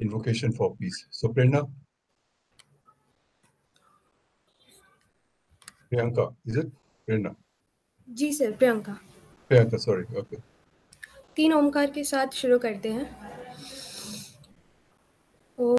invocation for peace. So Prerna? Priyanka, is it? Prerna. Ji sir Priyanka Priyanka, sorry. Okay. तीन ओमकार के साथ शुरू करते हैं ओ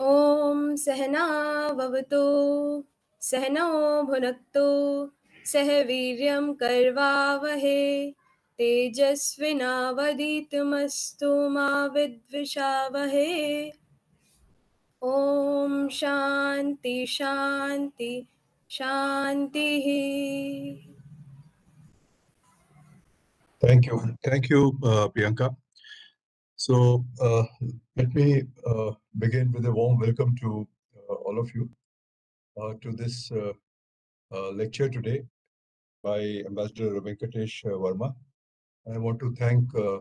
ॐ सहनाववतु सहनौ भुनक्तु सह वीर्यं कर्वावहे तेजस्विनावदीतुमस्तु मा विद्विषावहे ॐ शान्ति शान्ति शान्तिः Thank you. Thank you, uh, Priyanka. So uh, let me uh, begin with a warm welcome to uh, all of you uh, to this uh, uh, lecture today by Ambassador Venkatesh uh, Varma. I want to thank uh,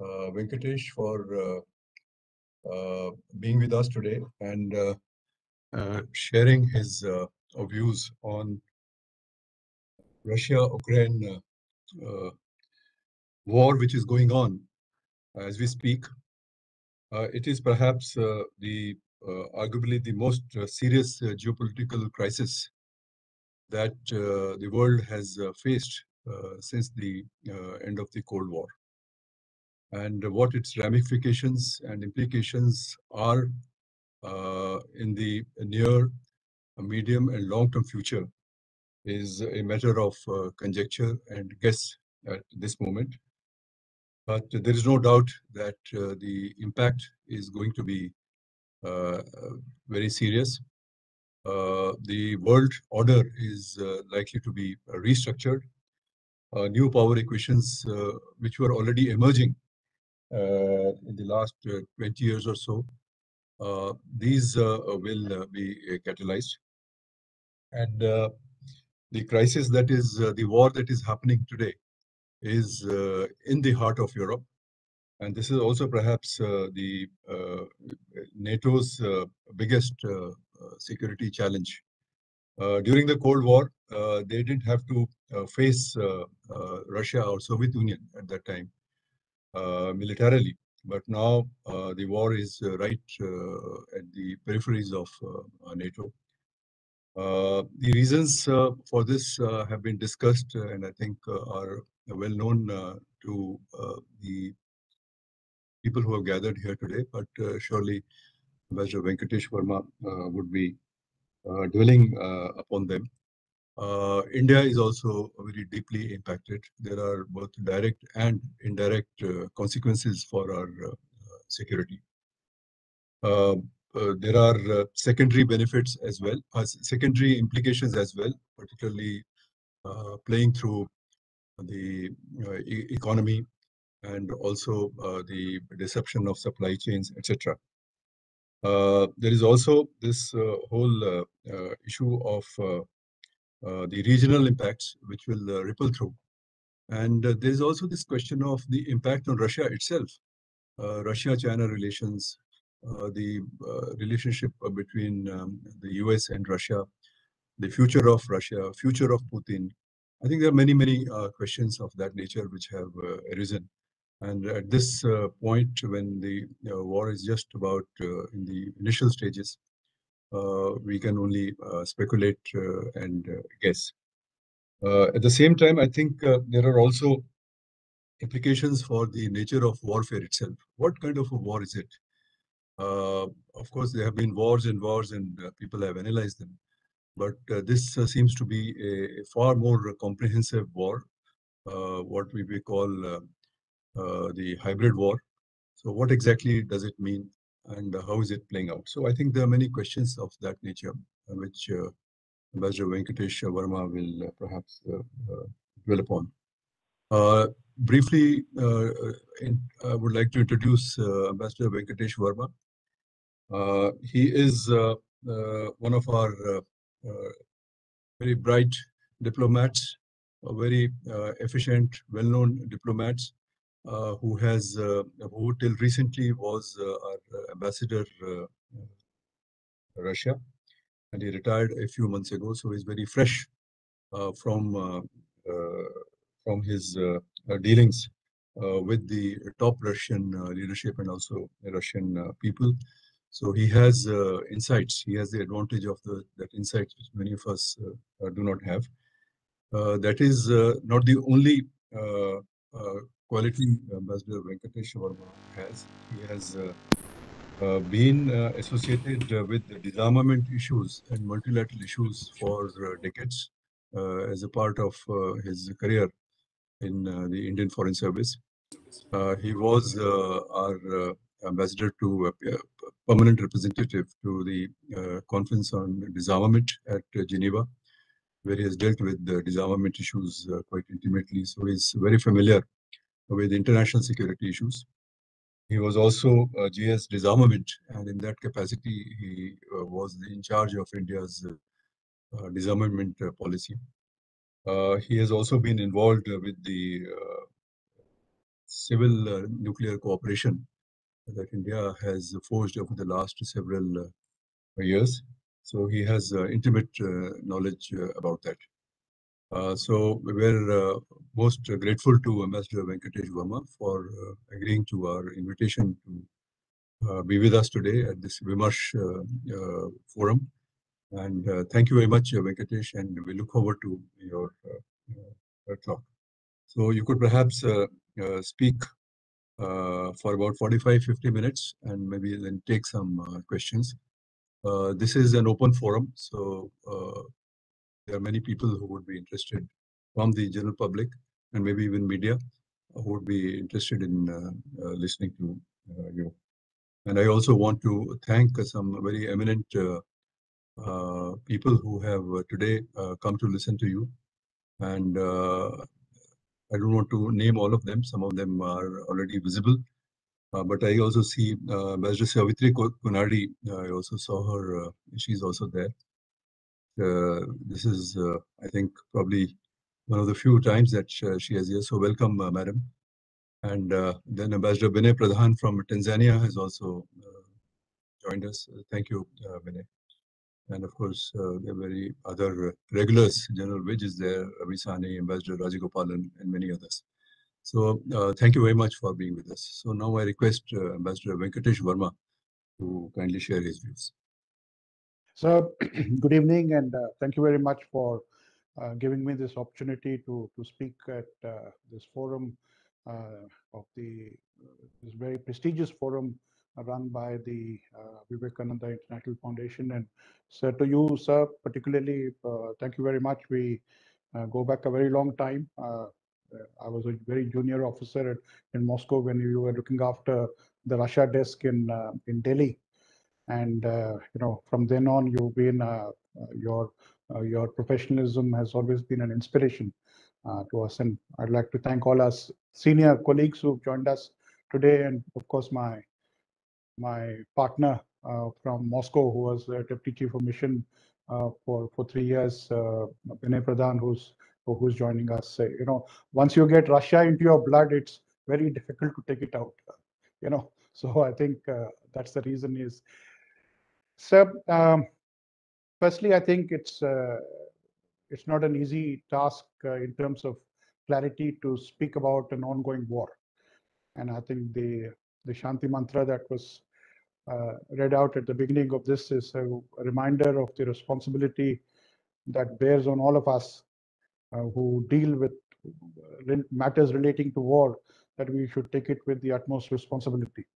uh, Venkatesh for being with us today and sharing his views on Russia-Ukraine war which is going on as we speak. It is perhaps the arguably the most uh, serious uh, geopolitical crisis that uh, the world has uh, faced uh, since the uh, end of the Cold War. And what its ramifications and implications are uh, in the near, uh, medium, and long-term future is a matter of uh, conjecture and guess at this moment. But there is no doubt that uh, the impact is going to be uh, uh, very serious. Uh, the world order is uh, likely to be uh, restructured. Uh, new power equations, uh, which were already emerging uh, in the last uh, 20 years or so, uh, these uh, will uh, be uh, catalyzed. And uh, the crisis that is uh, the war that is happening today is uh, in the heart of Europe. And this is also perhaps uh, the uh, NATO's uh, biggest uh, uh, security challenge. Uh, during the Cold War, they didn't have to face Russia or Soviet Union at that time militarily. But now uh, the war is uh, right uh, at the peripheries of NATO. The reasons for this have been discussed and I think are well known to the people who have gathered here today, but uh, surely Ambassador Venkatesh Varma uh, would be uh, dwelling upon them. India is also very deeply impacted. There are both direct and indirect consequences for our security. Uh, there are uh, secondary benefits as well, uh, secondary implications as well, particularly playing through the e- economy and also uh, the disruption of supply chains, etc. Uh, there is also this uh, whole issue of the regional impacts, which will ripple through. And there is also this question of the impact on Russia itself, Russia-China relations, uh, the uh, relationship between um, the US and Russia, the future of Russia, future of Putin. I think there are many, many uh, questions of that nature which have arisen. And at this uh, point, when the uh, war is just about uh, in the initial stages, uh, we can only uh, speculate and guess. At the same time, I think there are also implications for the nature of warfare itself. What kind of a war is it? Of course, there have been wars and wars, and people have analyzed them. But this seems to be a, far more comprehensive war, what we may call the hybrid war. So, what exactly does it mean, and uh, how is it playing out? So, I think there are many questions of that nature, uh, which uh, Ambassador Venkatesh Varma will uh, perhaps uh, uh, dwell upon. Uh, briefly, uh, uh, in, I would like to introduce uh, Ambassador Venkatesh Varma. he is one of our very bright diplomats, a very efficient, well-known diplomats Uh, who has uh, who till recently was uh, our ambassador Russia, and he retired a few months ago. So he's very fresh uh, from uh, uh, from his dealings with the top Russian leadership and also Russian people. So he has insights. He has the advantage of the that insights which many of us do not have. that is not the only quality uh, Ambassador Venkatesh has. He has uh, uh, been uh, associated uh, with the disarmament issues and multilateral issues for uh, decades as a part of his career in the Indian Foreign Service. he was our ambassador to permanent representative to the Conference on Disarmament at Geneva, where he has dealt with the disarmament issues quite intimately. So he's very familiar with international security issues. He was also uh, GS disarmament, and in that capacity, he uh, was in charge of India's uh, uh disarmament uh, policy. Uh, he has also been involved with the civil nuclear cooperation that India has forged over the last several years. So he has intimate knowledge about that. Uh, so we're uh, most grateful to Ambassador Venkatesh Varma for uh, agreeing to our invitation to uh, be with us today at this Vimarsh uh, uh, forum. And thank you very much, Venkatesh, and we look forward to your talk. So you could perhaps speak for about 45, 50 minutes and maybe then take some questions. Uh, this is an open forum, so uh, there are many people who would be interested from the general public and maybe even media who would be interested in uh, uh, listening to uh, you. And I also want to thank some very eminent people who have today come to listen to you. And I don't want to name all of them. Some of them are already visible. Uh, but I also see uh, Ambassador Savitri Kunadi. I also saw her. Uh, she's also there. Uh, this is, uh, I think, probably one of the few times that she is here. So welcome, uh, madam. And then Ambassador Binay Pradhan from Tanzania has also joined us. thank you, Binay. And of course, uh, there are very other regulars, General Vij is there, Ravi Ambassador Rajagopalan, and many others. So uh, thank you very much for being with us. So now I request uh, Ambassador Venkatesh Varma to kindly share his views. So, good evening, and uh, thank you very much for uh, giving me this opportunity to to speak at uh, this forum uh, of the this very prestigious forum run by the uh, Vivekananda International Foundation. And so, to you, sir, particularly, uh, thank you very much. We go back a very long time. I was a very junior officer in Moscow when you were looking after the Russia desk in in Delhi and uh, you know from then on you've been uh, uh, your your professionalism has always been an inspiration to us and i'd like to thank all our senior colleagues who've joined us today and of course my my partner uh, from Moscow, who was the deputy chief of mission uh, for for three years, uh, Binay Pradhan, who's who's joining us. you know, once you get Russia into your blood, it's very difficult to take it out. You know, so I think that's the reason is so, um, firstly, I think it's uh, it's not an easy task uh, in terms of clarity to speak about an ongoing war, and I think the the Shanti mantra that was uh, read out at the beginning of this is a, reminder of the responsibility that bears on all of us uh, who deal with uh, matters relating to war. That we should take it with the utmost responsibility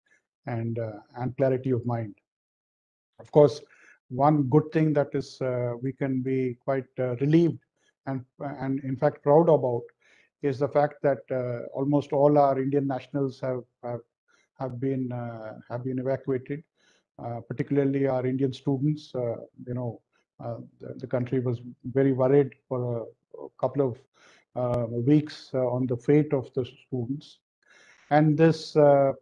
and uh, and clarity of mind. Of course, one good thing that is uh, we can be quite uh, relieved and and in fact proud about is the fact that uh, almost all our Indian nationals have have, have been uh, have been evacuated, uh, particularly our Indian students. Uh, you know, the, the, country was very worried for a, a couple of weeks on the fate of the students, and this uh,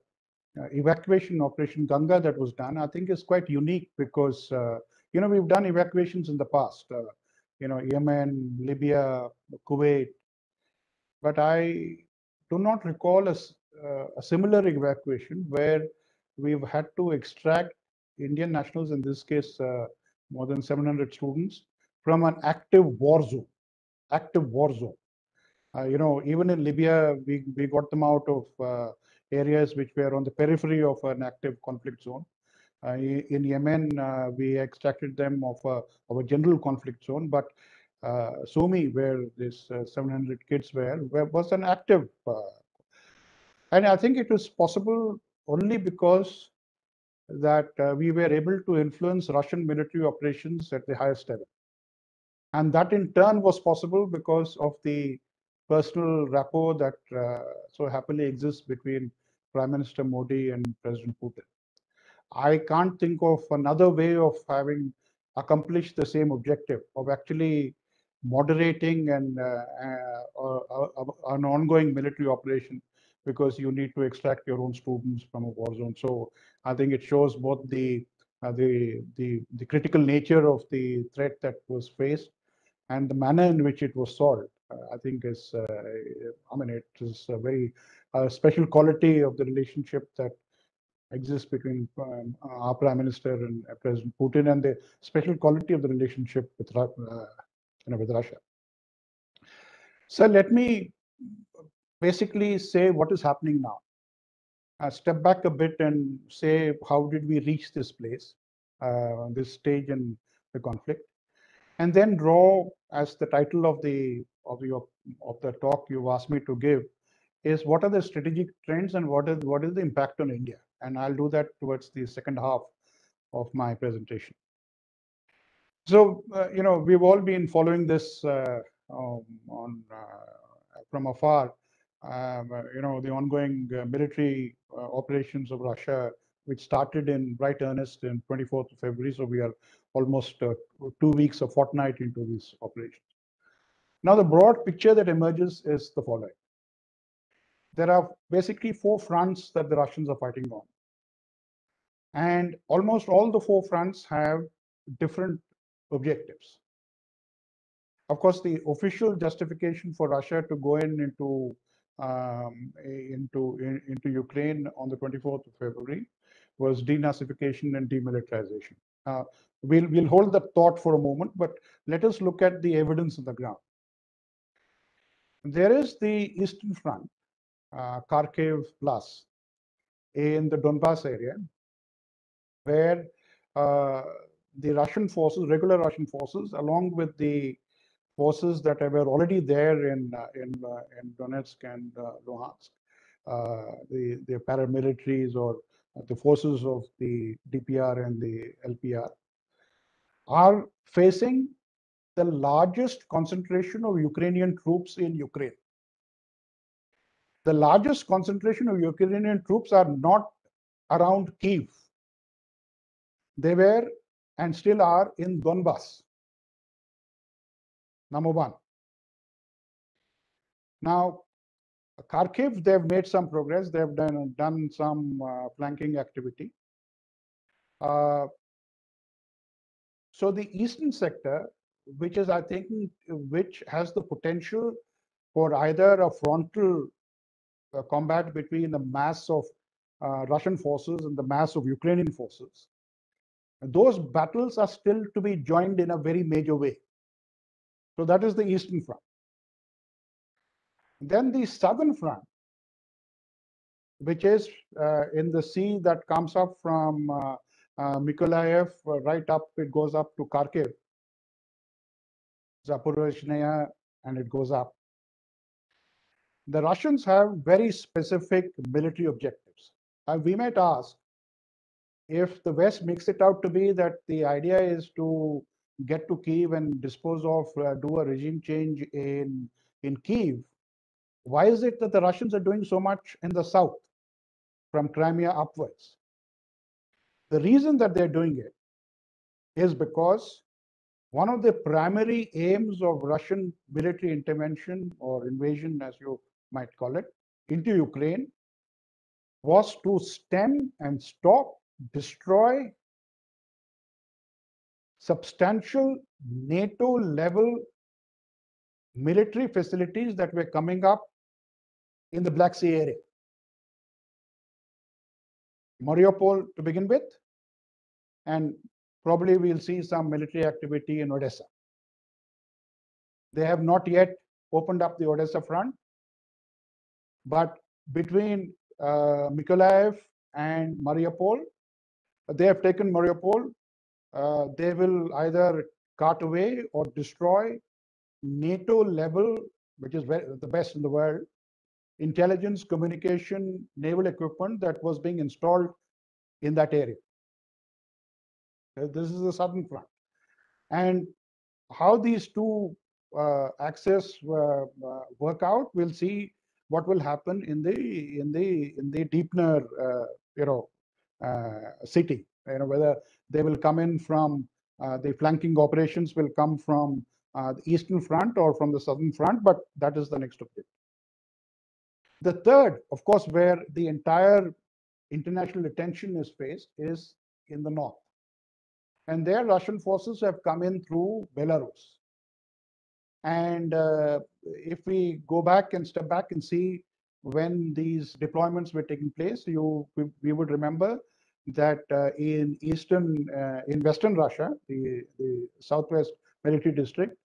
evacuation operation Ganga that was done, I think is quite unique because, uh, you know, we've done evacuations in the past, uh, you know, Yemen, Libya, Kuwait, but I do not recall a, uh, a similar evacuation where we've had to extract Indian nationals, in this case, uh, more than 700 students, from an active war zone, active war zone. Uh, you know, even in Libya, we, we got them out of uh, areas which were on the periphery of an active conflict zone. Uh, in Yemen, uh, we extracted them of a, of a general conflict zone, but uh, Sumy, where this uh, 700 kids were, were, was an active. and I think it was possible only because that we were able to influence Russian military operations at the highest level. And that in turn was possible because of the personal rapport that uh, so happily exists between Prime Minister Modi and President Putin. I can't think of another way of having accomplished the same objective of actually moderating and uh, uh, uh, uh an ongoing military operation because you need to extract your own students from a war zone. So I think it shows both the uh, the, the the critical nature of the threat that was faced and the manner in which it was solved. Uh, I think is, uh, I mean, it is a very uh, special quality of the relationship that exists between um, our Prime Minister and President Putin, and the special quality of the relationship with, you know, with Russia. So let me basically say what is happening now. Uh, step back a bit and say how did we reach this place, uh, this stage in the conflict, and then draw as the title of the of your of the talk you've asked me to give is what are the strategic trends and what is what is the impact on India? And I'll do that towards the second half of my presentation. So uh, you know we've all been following this uh, um, on uh, from afar. Um, uh, you know the ongoing uh, military uh, operations of Russia, which started in bright earnest in 24th of February. So we are almost two weeks, a fortnight into these operations. Now, the broad picture that emerges is the following. There are basically four fronts that the Russians are fighting on. And almost all the four fronts have different objectives. Of course, the official justification for Russia to go in into um, into in, into Ukraine on the 24th of February was denazification and demilitarization. Uh, we'll we'll hold that thought for a moment, but let us look at the evidence on the ground. There is the Eastern Front, uh, Kharkiv Plus, in the Donbass area, where uh, the Russian forces, regular Russian forces, along with the forces that were already there in uh, in uh, in Donetsk and uh, Luhansk, uh, the the paramilitaries or Uh, the forces of the DPR and the LPR, are facing the largest concentration of Ukrainian troops in Ukraine. The largest concentration of Ukrainian troops are not around Kiev. They were and still are in Donbass. Number one. Now, Kharkiv, they've made some progress. They've done, done some uh, flanking activity. Uh, so the eastern sector which is, I think, which has the potential for either a frontal uh, combat between the mass of uh, Russian forces and the mass of Ukrainian forces. Those battles are still to be joined in a very major way. So that is the Eastern Front. Then the Southern Front, which is uh, in the sea that comes up from uh, uh, uh, right up, it goes up to Kharkiv. Zaporizhzhia, and it goes up. The Russians have very specific military objectives. And we might ask if the West makes it out to be that the idea is to get to Kiev and dispose of, uh, do a regime change in, in Kiev, why is it that the Russians are doing so much in the south from Crimea upwards? The reason that they're doing it is because one of the primary aims of Russian military intervention or invasion, as you might call it, into Ukraine was to stem and stop, destroy substantial NATO level military facilities that were coming up in the Black Sea area. Mariupol to begin with, and probably we'll see some military activity in Odessa. They have not yet opened up the Odessa front, but between uh, Mykolaiv and Mariupol, they have taken Mariupol. Uh, they will either cut away or destroy NATO level, which is the best in the world, intelligence, communication, naval equipment that was being installed in that area. Uh, This is the southern front. And how these two uh, axes uh, uh, work out, we'll see what will happen in the in the in the Dnieper, uh, you know, uh, city. You know whether they will come in from the flanking operations will come from the eastern front or from the southern front, but that is the next objective. The third, of course, where the entire international attention is faced is in the north. And there, Russian forces have come in through Belarus. And uh, if we go back and step back and see when these deployments were taking place, you we, we would remember that uh, in eastern, uh, in western Russia, the, the southwest military district,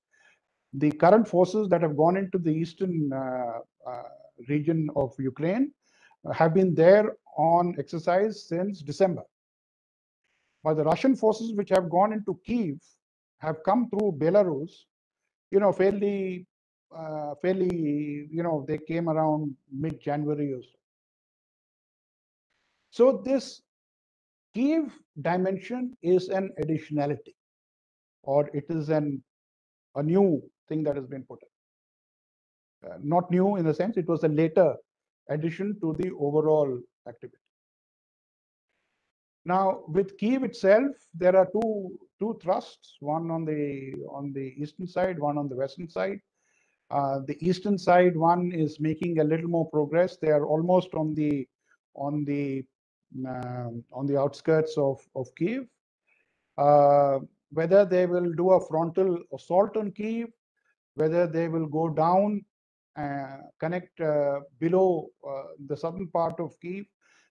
the current forces that have gone into the eastern uh, uh, region of Ukraine have been there on exercise since December. But the Russian forces which have gone into Kiev have come through Belarus, you know, fairly, uh, fairly, you know, they came around mid-January or so. So this Kiev dimension is an additionality, or it is an a new thing that has been put in. Uh, not new in the sense it was a later addition to the overall activity. Now, with Kiev itself, there are two two thrusts, one on the on the eastern side, one on the western side. Uh, the eastern side one is making a little more progress. They are almost on the on the um, on the outskirts of of Kiev. Uh, whether they will do a frontal assault on Kiev, whether they will go down, connect uh, below uh, the southern part of Kiev,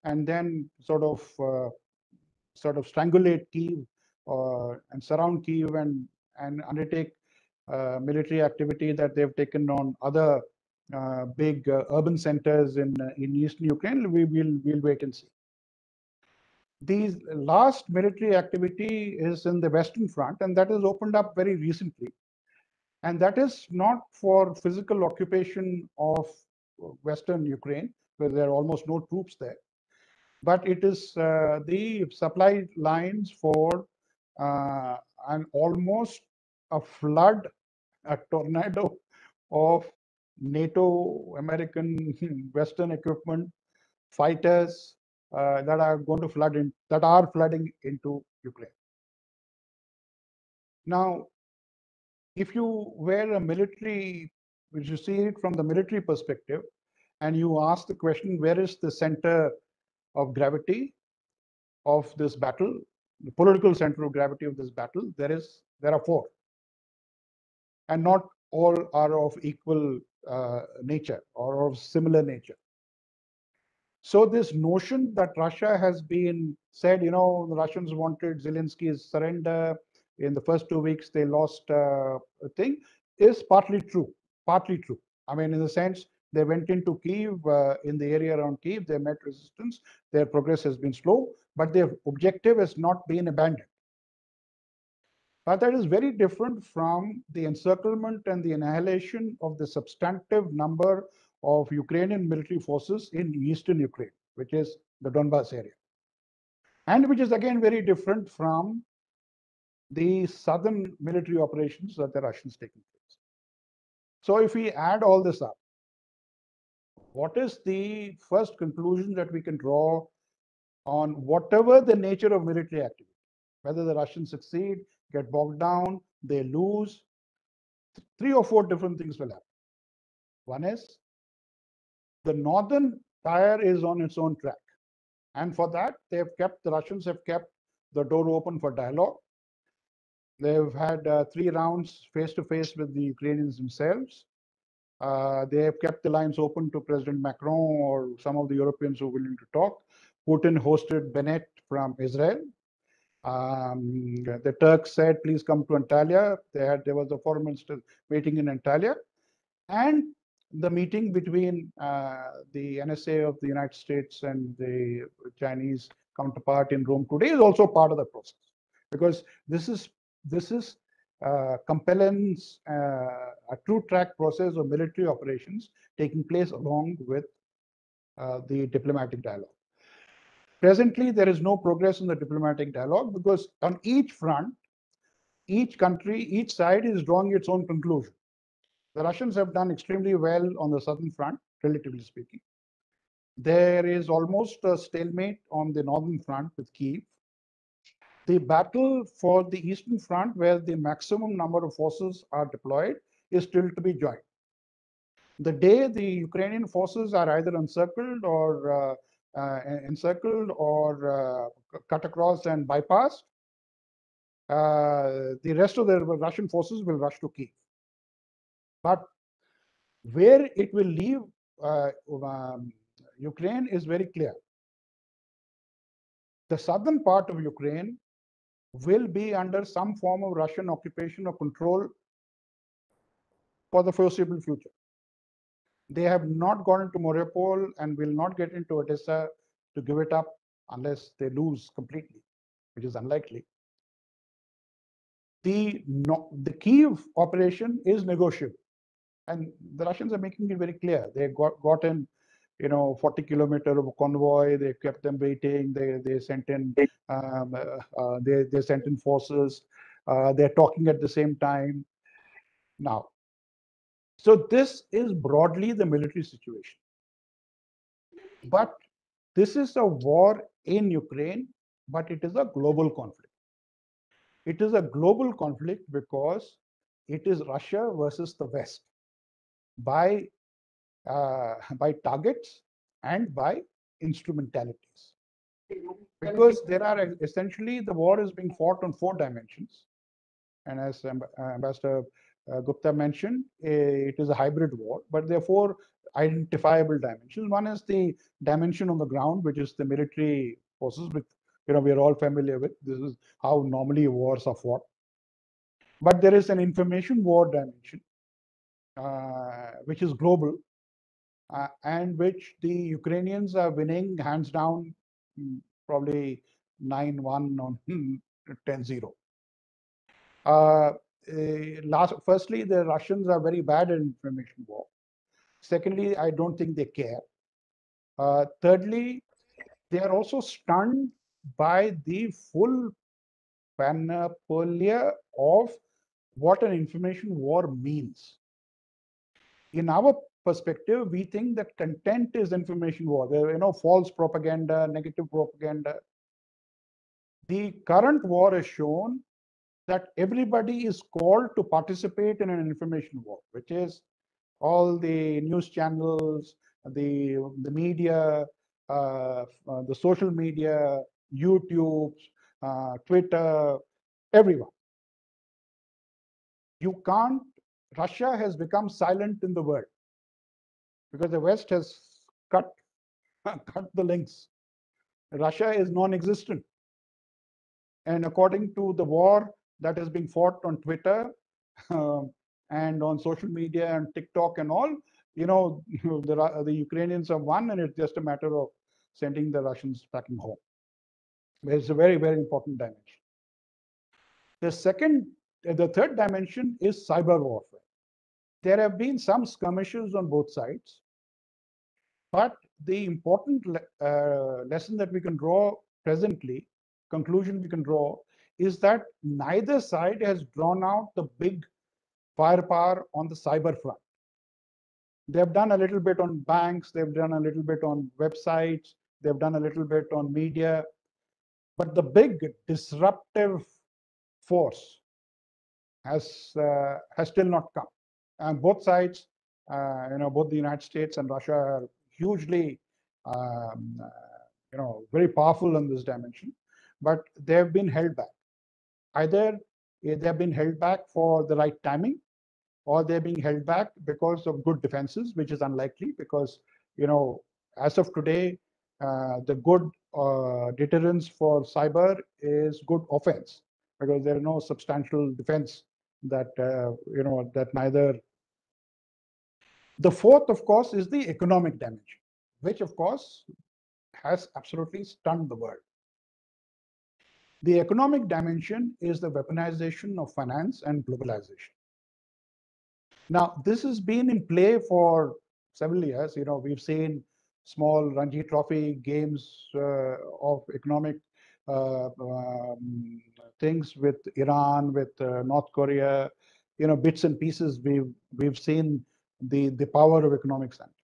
and then sort of uh, sort of strangulate Kiev and surround Kiev and and undertake uh, military activity that they've taken on other uh, big uh, urban centers in in eastern Ukraine. We will we'll wait and see. These last military activity is in the western front, and that has opened up very recently. And that is not for physical occupation of western Ukraine, where there are almost no troops there but it is uh, the supply lines for uh, an almost a flood, a tornado of NATO, American, Western equipment, fighters uh, that are going to flood in, that are flooding into Ukraine. Now, if you were a military, if you see it from the military perspective, and you ask the question, where is the center of gravity of this battle, the political center of gravity of this battle, there is there are four, and not all are of equal uh, nature or of similar nature. So this notion that Russia has been said, you know, the Russians wanted Zelensky's surrender. In the first two weeks, they lost uh, a thing, is partly true. Partly true. I mean, in the sense they went into Kiev, uh, in the area around Kiev, they met resistance. Their progress has been slow, but their objective has not been abandoned. But that is very different from the encirclement and the annihilation of the substantive number of Ukrainian military forces in eastern Ukraine, which is the Donbas area. And which is again very different from the southern military operations that the Russians taking place. So if we add all this up, what is the first conclusion that we can draw on whatever the nature of military activity? Whether the Russians succeed, get bogged down, they lose, three or four different things will happen. One is the northern tire is on its own track. And for that, they have kept, the Russians have kept the door open for dialogue. They've had uh, three rounds face to face with the Ukrainians themselves. Uh, they have kept the lines open to President Macron or some of the Europeans who are willing to talk. Putin hosted Bennett from Israel. Um, the Turks said, please come to Antalya. They had, there was a foreign minister meeting in Antalya. And the meeting between uh, the NSA of the United States and the Chinese counterpart in Rome today is also part of the process because this is this is uh, compellence, uh, a true track process of military operations taking place along with uh, the diplomatic dialogue. Presently, there is no progress in the diplomatic dialogue because on each front, each country, each side is drawing its own conclusion. The Russians have done extremely well on the southern front, relatively speaking. There is almost a stalemate on the northern front with Kiev. The battle for the eastern front, where the maximum number of forces are deployed, is still to be joined. The day the Ukrainian forces are either encircled or uh, uh, encircled or uh, cut across and bypassed, uh, the rest of the Russian forces will rush to Kiev. But where it will leave uh, um, Ukraine is very clear. The southern part of Ukraine will be under some form of Russian occupation or control for the foreseeable future. They have not gone into Mariupol and will not get into Odessa to give it up unless they lose completely, which is unlikely. The, no, the Kiev operation is negotiable and the Russians are making it very clear. They got gotten, you know, 40 kilometer of convoy. They kept them waiting. They they sent in um, uh, uh, they they sent in forces. Uh, they're talking at the same time. Now, so this is broadly the military situation. But this is a war in Ukraine, but it is a global conflict. It is a global conflict because it is Russia versus the West by uh, by targets and by instrumentalities. Because there are essentially the war is being fought on four dimensions. And as ambassador uh, gupta mentioned it is a hybrid war but there are four identifiable dimensions. One is the dimension on the ground which is the military forces which you know we are all familiar with. This is how normally wars are fought. But there is an information war dimension uh, which is global, uh, and which the Ukrainians are winning hands down, mm, probably 9 1 on 10 0. Uh, eh, last, firstly, the Russians are very bad at information war. Secondly, I don't think they care. Uh, thirdly, they are also stunned by the full panoplia of what an information war means in our perspective, we think that content is information war. There, you know, false propaganda, negative propaganda. The current war has shown that everybody is called to participate in an information war, which is all the news channels, the the media, uh, uh, the social media, YouTube, uh, Twitter, everyone. You can't Russia has become silent in the world because the West has cut, cut the links. Russia is non-existent. And according to the war that is being fought on Twitter um, and on social media and TikTok and all, you know, the, the Ukrainians have won and it's just a matter of sending the Russians packing home. It's a very, very important dimension. The second, the third dimension is cyber warfare there have been some skirmishes on both sides, but the important uh, lesson that we can draw presently, conclusion we can draw, is that neither side has drawn out the big firepower on the cyber front. They've done a little bit on banks, they've done a little bit on websites, they've done a little bit on media, but the big disruptive force has uh, has still not come. And both sides, uh, you know, both the United States and Russia are hugely um, you know, very powerful in this dimension, but they have been held back. Either eh, they have been held back for the right timing, or they're being held back because of good defenses, which is unlikely because, you know, as of today, uh, the good uh, deterrence for cyber is good offense because there are no substantial defense that, uh, you know, that neither. The fourth, of course, is the economic damage, which, of course, has absolutely stunned the world. The economic dimension is the weaponization of finance and globalization. Now, this has been in play for several years. You know, we've seen small Ranji Trophy games uh, of economic uh, um, things with Iran, with uh, North Korea, you know, bits and pieces. We've we've seen the the power of economic sanctions.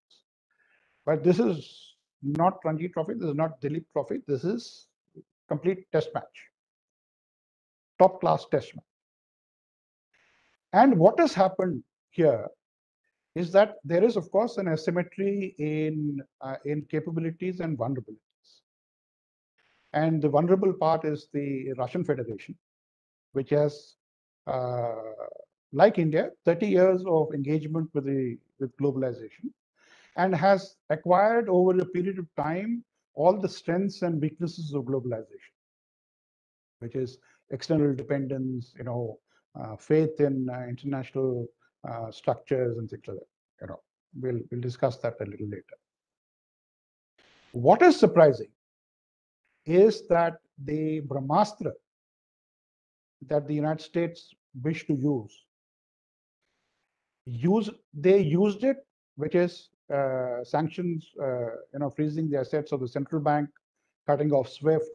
But this is not Ranji Trophy. This is not Duleep Trophy. This is complete test match, top class test match. And what has happened here is that there is, of course, an asymmetry in, uh, in capabilities and vulnerabilities. And the vulnerable part is the Russian Federation, which has, uh, like India, 30 years of engagement with, the, with globalization and has acquired over a period of time all the strengths and weaknesses of globalization, which is external dependence, you know, uh, faith in uh, international uh, structures and things like that. You know, we'll we'll discuss that a little later. What is surprising is that the Brahmastra that the United States wish to use, use they used it, which is uh, sanctions, uh, you know, freezing the assets of the central bank, cutting off SWIFT,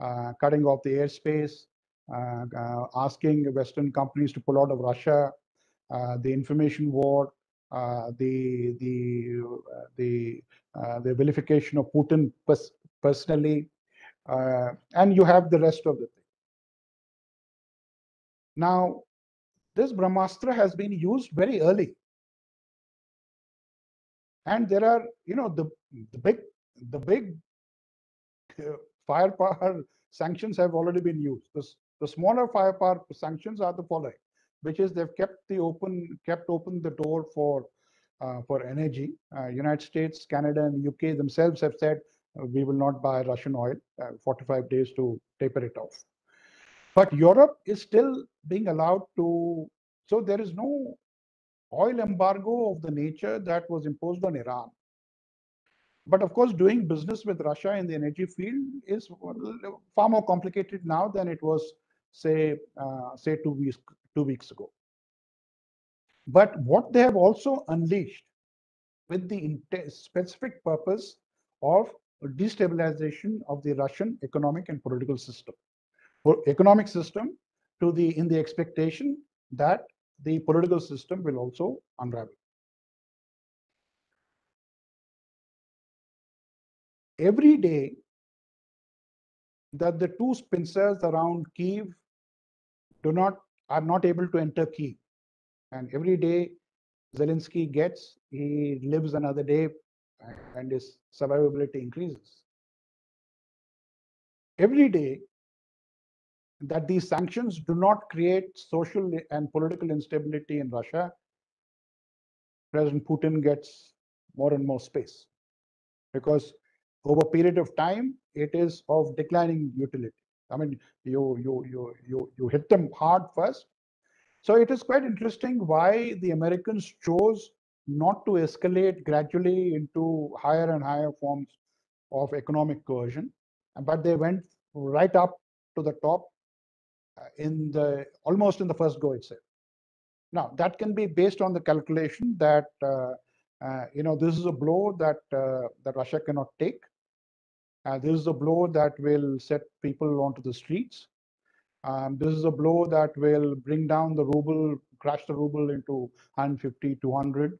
uh, cutting off the airspace, uh, asking Western companies to pull out of Russia, the information war, the the the the vilification of Putin pers personally, and you have the rest of the thing. Now, this Brahmastra has been used very early. And there are you know the the big the big uh, firepower sanctions have already been used. The, the smaller firepower sanctions are the following which is they've kept the open kept open the door for uh, for energy. Uh, united states canada and uk themselves have said uh, we will not buy russian oil uh, 45 days to taper it off but europe is still being allowed to so there is no oil embargo of the nature that was imposed on Iran. But of course, doing business with Russia in the energy field is far more complicated now than it was, say, uh, say two weeks two weeks ago. But what they have also unleashed with the specific purpose of destabilization of the Russian economic and political system, economic system to the in the expectation that the political system will also unravel. Every day that the two pincers around Kiev do not are not able to enter Kiev, and every day Zelensky gets, he lives another day, and his survivability increases. Every day that these sanctions do not create social and political instability in Russia, President Putin gets more and more space because over a period of time, it is of declining utility. I mean, you you you you you hit them hard first. So it is quite interesting why the Americans chose not to escalate gradually into higher and higher forms of economic coercion, but they went right up to the top in the almost in the first go itself. Now that can be based on the calculation that uh, uh, you know this is a blow that that Russia cannot take. this is a blow that will set people onto the streets. Um, this is a blow that will bring down the ruble, crash the ruble into 150, 200,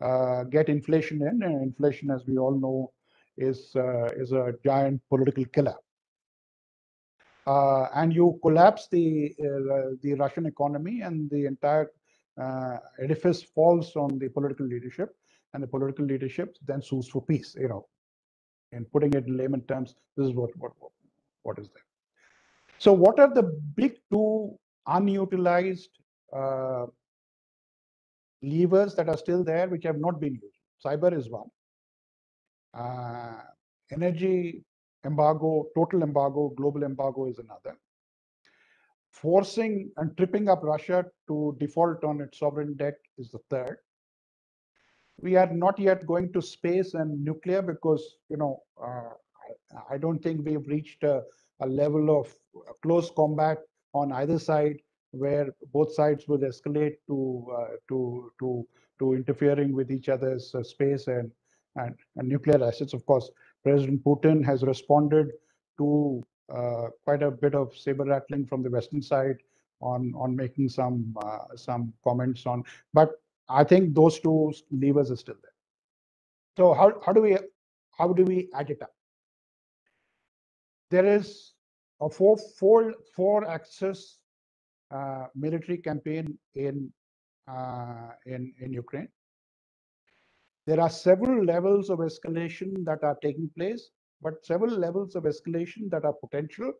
uh, get inflation in. And inflation, as we all know, is uh, is a giant political killer uh, and you collapse the uh, the Russian economy, and the entire uh, edifice falls on the political leadership, and the political leadership then sues for peace. You know, in putting it in layman terms, this is what, what, what, what is there. So what are the big two unutilized uh, levers that are still there, which have not been used? Cyber is one. Uh, energy embargo, total embargo, global embargo is another. Forcing and tripping up Russia to default on its sovereign debt is the third. We are not yet going to space and nuclear because, you know, uh, I, don't think we've reached a, a level of close combat on either side where both sides would escalate to uh, to to to interfering with each other's uh, space and, and and nuclear assets. Of course, President Putin has responded to uh, quite a bit of saber rattling from the Western side on on making some uh, some comments on. But I think those two levers are still there. So how how do we how do we add it up? There is a four four four axis uh, military campaign in uh, in in Ukraine. There are several levels of escalation that are taking place, but several levels of escalation that are potential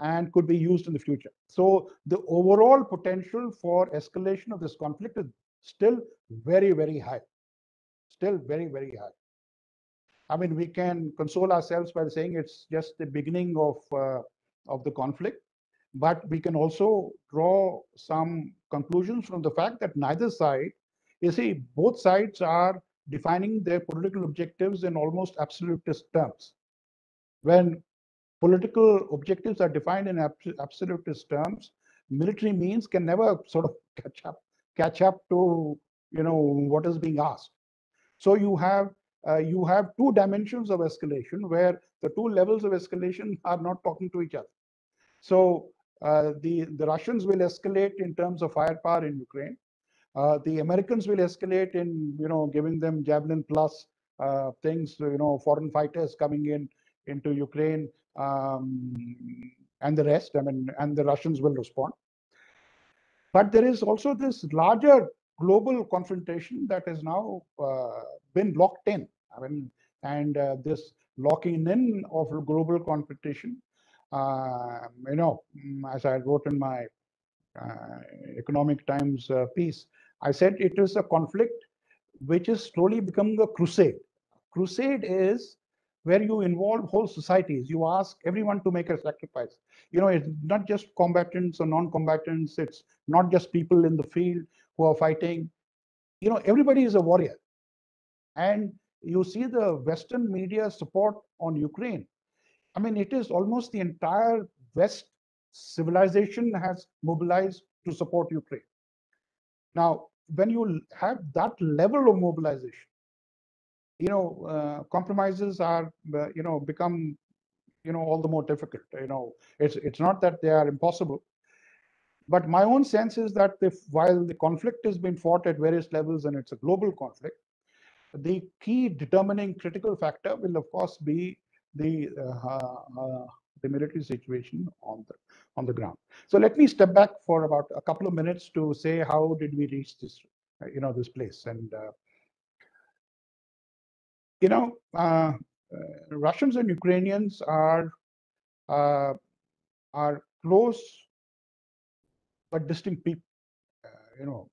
and could be used in the future. So the overall potential for escalation of this conflict is still very, very high. Still very, very high. I mean, we can console ourselves by saying it's just the beginning of uh, of the conflict, but we can also draw some conclusions from the fact that neither side, you see, both sides are defining their political objectives in almost absolutist terms. When political objectives are defined in absolutist terms, military means can never sort of catch up catch up to you know what is being asked. So you have uh, you have two dimensions of escalation where the two levels of escalation are not talking to each other. So uh, the the Russians will escalate in terms of firepower in Ukraine. Uh, the Americans will escalate in, you know, giving them Javelin plus uh, things, you know, foreign fighters coming in into Ukraine um, and the rest. I mean, and the Russians will respond. But there is also this larger global confrontation that has now uh, been locked in. I mean, and uh, this locking in of global confrontation, uh, you know, as I wrote in my uh, Economic Times uh, piece, I said it is a conflict which is slowly becoming a crusade. Crusade is where you involve whole societies. You ask everyone to make a sacrifice. You know, it's not just combatants or non-combatants. It's not just people in the field who are fighting. You know, everybody is a warrior. And you see the Western media support on Ukraine. I mean, it is almost the entire West civilization has mobilized to support Ukraine. Now, when you have that level of mobilization, you know, uh, compromises are, uh, you know, become, you know, all the more difficult. You know, it's it's not that they are impossible, but my own sense is that if while the conflict has been fought at various levels and it's a global conflict, the key determining critical factor will of course be the uh, uh the military situation on the on the ground. So let me step back for about a couple of minutes to say how did we reach this, you know, this place and. Uh, you know, uh, uh, Russians and Ukrainians are uh, are close but distinct people. Uh, you know,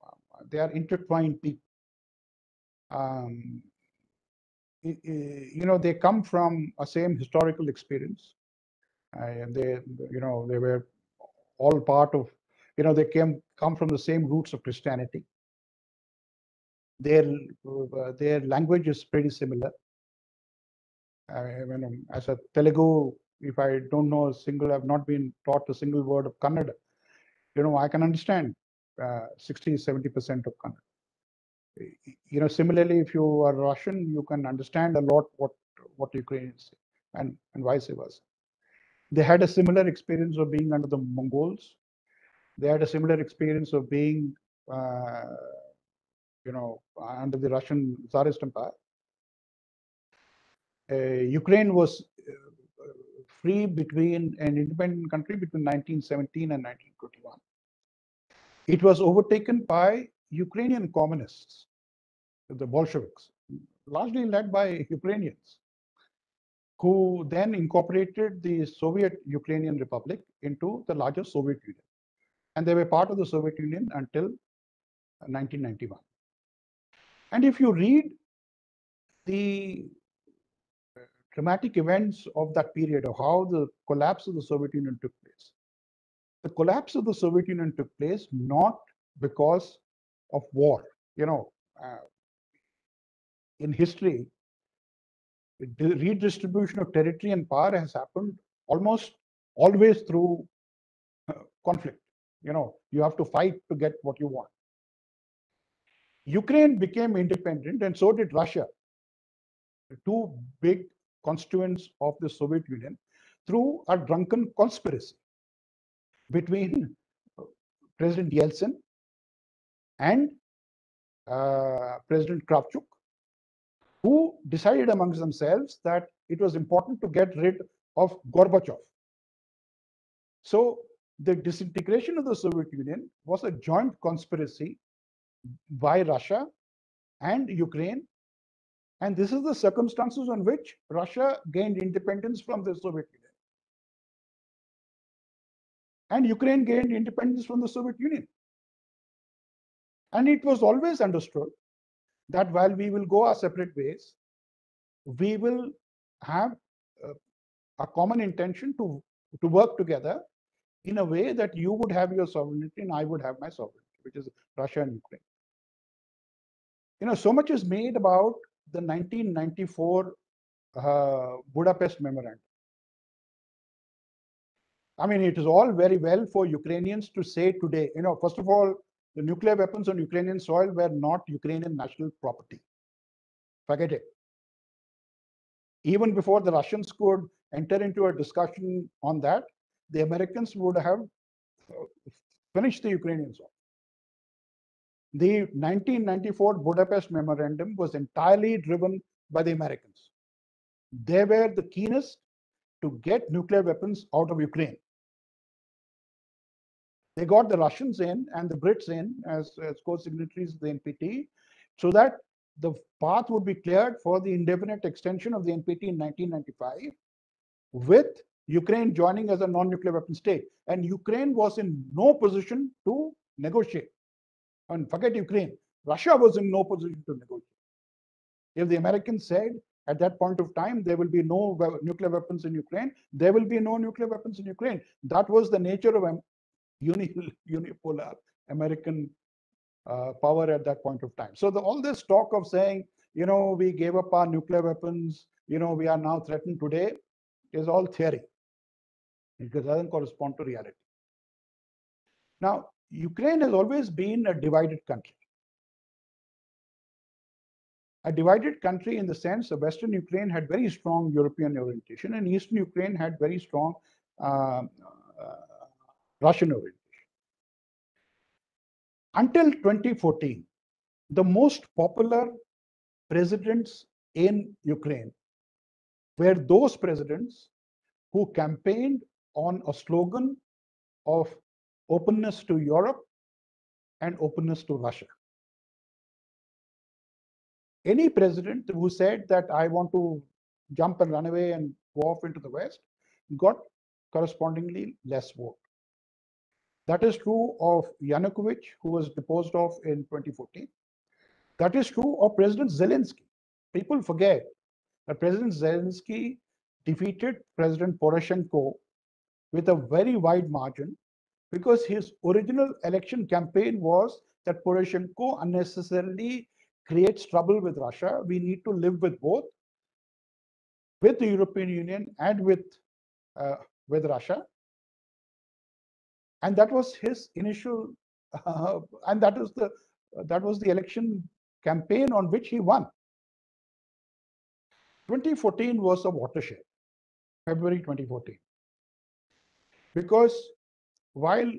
they are intertwined people. Um, you know, they come from a same historical experience and they you know they were all part of you know they came come from the same roots of christianity their uh, their language is pretty similar I mean, um, as a Telugu, if I don't know a single, I've not been taught a single word of Kannada, you know, I can understand uh, 60, 70% of Kannada. You know, similarly, if you are Russian, you can understand a lot what what Ukrainians say, and and vice versa. They had a similar experience of being under the Mongols. They had a similar experience of being, uh, you know, under the Russian Tsarist Empire. Uh, Ukraine was uh, free between an independent country between 1917 and 1921. It was overtaken by Ukrainian communists, the Bolsheviks, largely led by Ukrainians who then incorporated the Soviet Ukrainian Republic into the larger Soviet Union. And they were part of the Soviet Union until 1991. And if you read the dramatic events of that period of how the collapse of the Soviet Union took place, the collapse of the Soviet Union took place not because of war. You know, uh, in history, the redistribution of territory and power has happened almost always through uh, conflict. You know, you have to fight to get what you want. Ukraine became independent, and so did Russia, two big constituents of the Soviet Union, through a drunken conspiracy between uh, President Yeltsin and uh, President Kravchuk, who decided amongst themselves that it was important to get rid of Gorbachev. So the disintegration of the Soviet Union was a joint conspiracy by Russia and Ukraine. And this is the circumstances on which Russia gained independence from the Soviet Union. And Ukraine gained independence from the Soviet Union. And it was always understood that while we will go our separate ways, we will have uh, a common intention to, to work together in a way that you would have your sovereignty and I would have my sovereignty, which is Russia and Ukraine. You know, so much is made about the 1994 uh, Budapest Memorandum. I mean, it is all very well for Ukrainians to say today, you know, first of all, the nuclear weapons on Ukrainian soil were not Ukrainian national property. Forget it. Even before the Russians could enter into a discussion on that, the Americans would have uh, finished the Ukrainians off. The 1994 Budapest Memorandum was entirely driven by the Americans. They were the keenest to get nuclear weapons out of Ukraine. They got the Russians in and the Brits in as, as co-signatories of the NPT so that the path would be cleared for the indefinite extension of the NPT in 1995 with Ukraine joining as a non-nuclear weapon state. And Ukraine was in no position to negotiate. And forget Ukraine, Russia was in no position to negotiate. If the Americans said at that point of time there will be no nuclear weapons in Ukraine, there will be no nuclear weapons in Ukraine. That was the nature of unipolar American uh, power at that point of time. So the, all this talk of saying, you know, we gave up our nuclear weapons, you know, we are now threatened today is all theory. It doesn't correspond to reality. Now, Ukraine has always been a divided country. A divided country in the sense of Western Ukraine had very strong European orientation and Eastern Ukraine had very strong uh, uh, Russian orientation. Until 2014, the most popular presidents in Ukraine were those presidents who campaigned on a slogan of openness to Europe and openness to Russia. Any president who said that I want to jump and run away and go off into the West got correspondingly less vote. That is true of Yanukovych, who was deposed of in 2014. That is true of President Zelensky. People forget that President Zelensky defeated President Poroshenko with a very wide margin because his original election campaign was that Poroshenko unnecessarily creates trouble with Russia. We need to live with both, with the European Union and with uh, with Russia. And that was his initial, uh, and that was the that was the election campaign on which he won. 2014 was a watershed, February 2014 because while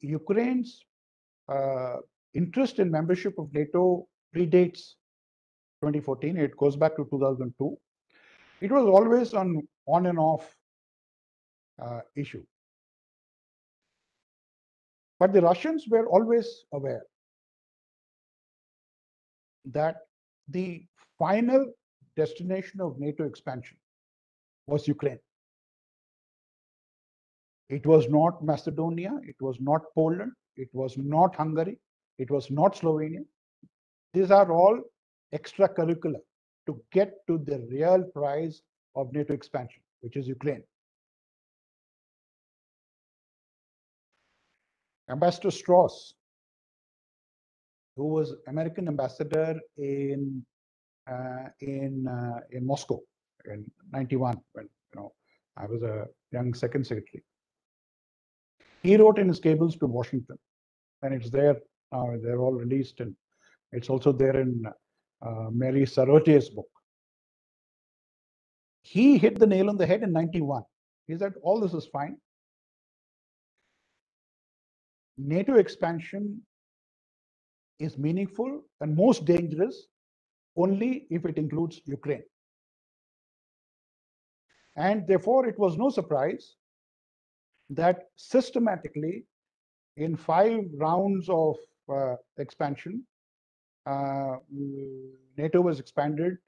Ukraine's uh, interest in membership of NATO predates 2014, it goes back to 2002. It was always an on and off uh, issue. But the Russians were always aware that the final destination of NATO expansion was Ukraine. It was not Macedonia, it was not Poland, it was not Hungary, it was not Slovenia. These are all extracurricular to get to the real prize of NATO expansion, which is Ukraine. Ambassador Strauss, who was American ambassador in uh, in uh, in Moscow in '91, when you know I was a young second secretary. He wrote in his cables to Washington, and it's there. Uh, they're all released, and it's also there in uh, Mary Sarotte's book. He hit the nail on the head in 91. He said, all this is fine. NATO expansion is meaningful and most dangerous only if it includes Ukraine. And therefore, it was no surprise that systematically, in five rounds of uh, expansion, uh, NATO was expanded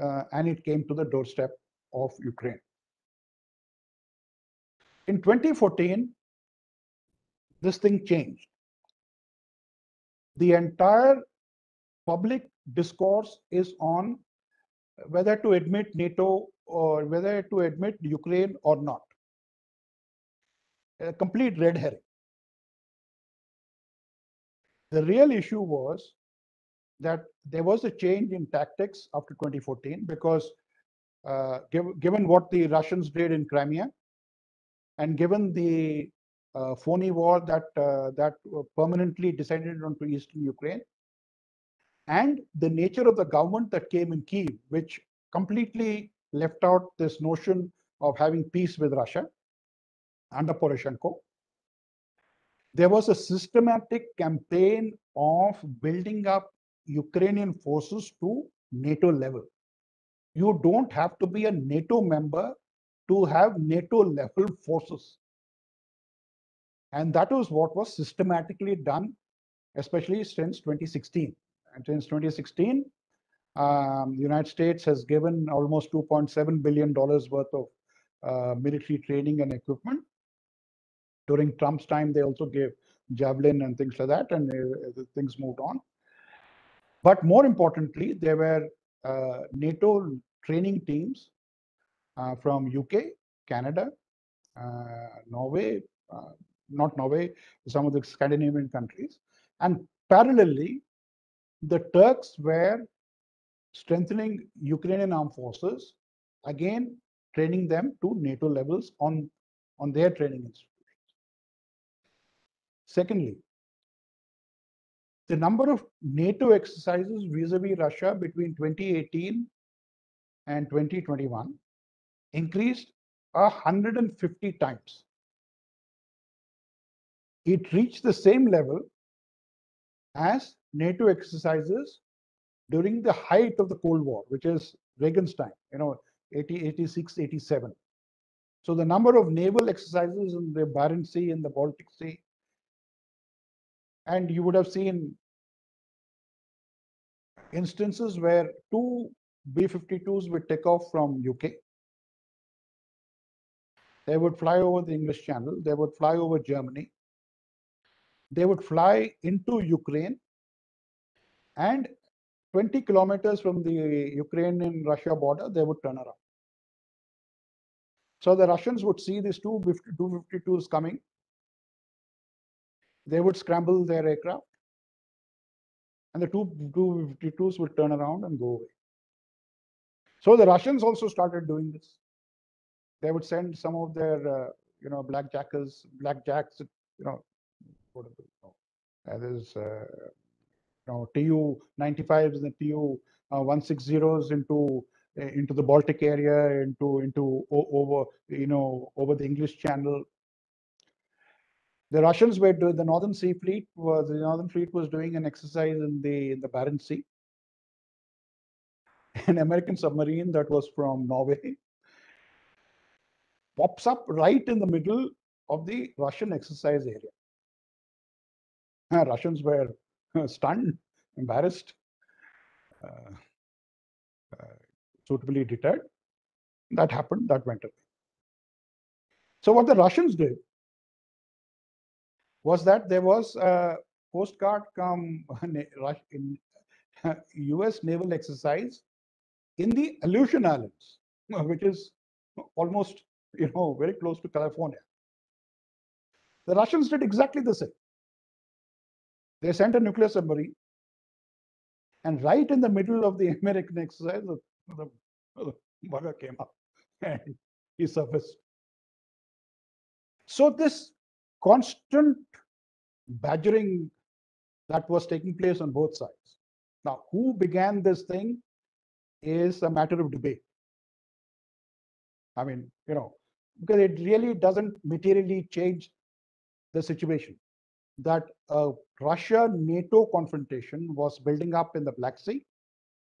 uh, and it came to the doorstep of Ukraine. In 2014, this thing changed. The entire public discourse is on whether to admit NATO or whether to admit Ukraine or not. A complete red herring. The real issue was that there was a change in tactics after 2014 because uh, give, given what the Russians did in Crimea and given the uh, phony war that uh, that permanently descended onto eastern Ukraine and the nature of the government that came in Kiev, which completely left out this notion of having peace with Russia under Poroshenko. There was a systematic campaign of building up Ukrainian forces to NATO level. You don't have to be a NATO member to have NATO level forces. And that was what was systematically done, especially since 2016. And since 2016, um, the United States has given almost $2.7 billion worth of uh, military training and equipment. During Trump's time, they also gave Javelin and things like that, and uh, things moved on. But more importantly, there were uh, NATO training teams uh, from UK, Canada, uh, Norway, uh, not Norway, some of the Scandinavian countries. And parallelly, the Turks were strengthening Ukrainian armed forces, again, training them to NATO levels on, on their training institutions. Secondly, the number of NATO exercises vis-a-vis Russia between 2018 and 2021 increased 150 times. It reached the same level as NATO exercises during the height of the Cold War, which is Reagan's time, you know, 80, 86, 87. So the number of naval exercises in the Barents Sea and the Baltic Sea and you would have seen instances where two B-52s would take off from UK. They would fly over the English Channel. They would fly over Germany. They would fly into Ukraine. And 20 kilometers from the Ukrainian-Russia border, they would turn around. So the Russians would see these two B-52s coming they would scramble their aircraft and the two, two T2s would turn around and go away. So the Russians also started doing this. They would send some of their, uh, you know, blackjackers, blackjacks, you know, they? Uh, you know, Tu-95s and Tu-160s uh, into uh, into the Baltic area, into into over, you know, over the English Channel, the Russians were doing the Northern Sea Fleet was the Northern Fleet was doing an exercise in the in the Barents Sea. An American submarine that was from Norway pops up right in the middle of the Russian exercise area. Russians were uh, stunned, embarrassed, uh, uh, suitably deterred. that happened, that went away. So what the Russians did was that there was a postcard come in US naval exercise in the Aleutian Islands, which is almost, you know, very close to California. The Russians did exactly the same. They sent a nuclear submarine, and right in the middle of the American exercise, the, the, the bugger came up and he surfaced. So this constant badgering that was taking place on both sides. Now, who began this thing is a matter of debate. I mean, you know, because it really doesn't materially change the situation that a Russia NATO confrontation was building up in the Black Sea.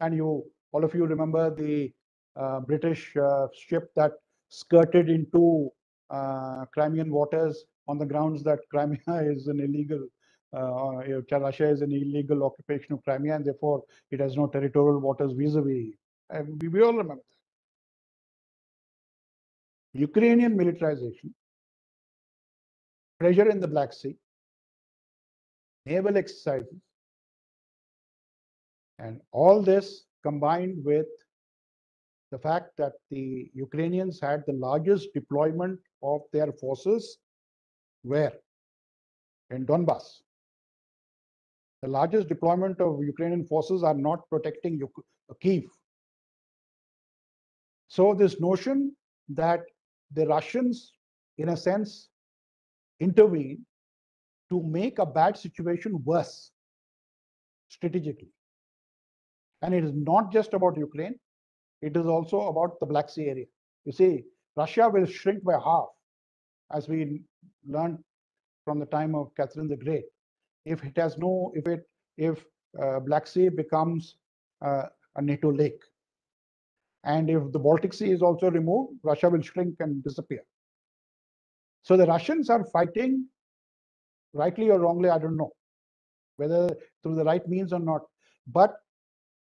And you, all of you remember the uh, British uh, ship that skirted into uh, Crimean waters on the grounds that Crimea is an illegal, uh, uh, Russia is an illegal occupation of Crimea, and therefore it has no territorial waters vis-a-vis. -vis. we, we all remember that. Ukrainian militarization, pressure in the Black Sea, naval exercises, and all this combined with the fact that the Ukrainians had the largest deployment of their forces where? In Donbass. The largest deployment of Ukrainian forces are not protecting Kiev. Uh, so this notion that the Russians, in a sense, intervene to make a bad situation worse strategically. And it is not just about Ukraine, it is also about the Black Sea area. You see, Russia will shrink by half, as we learned from the time of Catherine the Great. If it has no, if it, if uh, Black Sea becomes uh, a NATO lake, and if the Baltic Sea is also removed, Russia will shrink and disappear. So the Russians are fighting, rightly or wrongly, I don't know, whether through the right means or not. But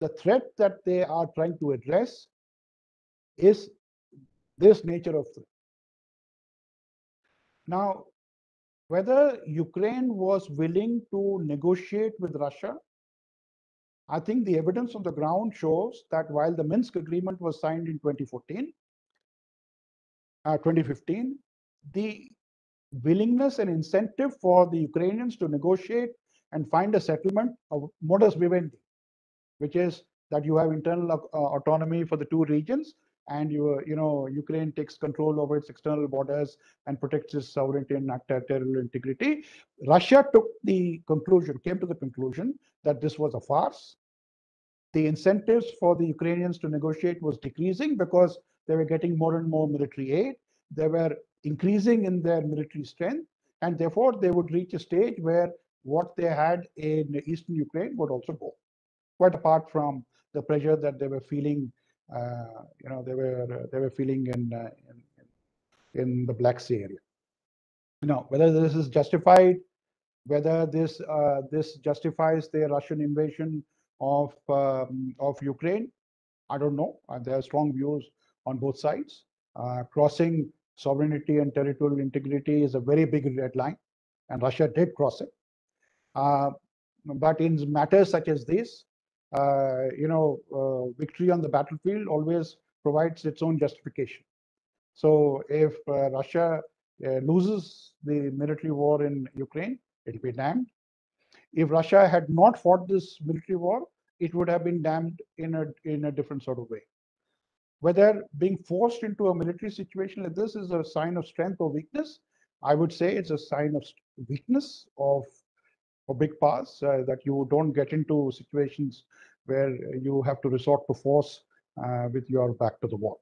the threat that they are trying to address is this nature of threat. Now, whether Ukraine was willing to negotiate with Russia I think the evidence on the ground shows that while the Minsk agreement was signed in 2014, uh, 2015, the willingness and incentive for the Ukrainians to negotiate and find a settlement of modus vivendi, which is that you have internal uh, autonomy for the two regions and you, you know, Ukraine takes control over its external borders and protects its sovereignty and territorial integrity. Russia took the conclusion, came to the conclusion that this was a farce. The incentives for the Ukrainians to negotiate was decreasing because they were getting more and more military aid. They were increasing in their military strength, and therefore they would reach a stage where what they had in eastern Ukraine would also go. Quite apart from the pressure that they were feeling uh, you know, they were they were feeling in, uh, in in the Black Sea area. Now, whether this is justified, whether this uh, this justifies the Russian invasion of um, of Ukraine, I don't know. there are strong views on both sides. crossing sovereignty and territorial integrity is a very big red line, and Russia did cross it. Uh, but in matters such as this, uh, you know, uh, victory on the battlefield always provides its own justification. So if uh, Russia loses the military war in Ukraine, it'll be damned. If Russia had not fought this military war, it would have been damned in a in a different sort of way. Whether being forced into a military situation like this is a sign of strength or weakness, I would say it's a sign of weakness of a big powers uh, that you don't get into situations where you have to resort to force uh, with your back to the wall.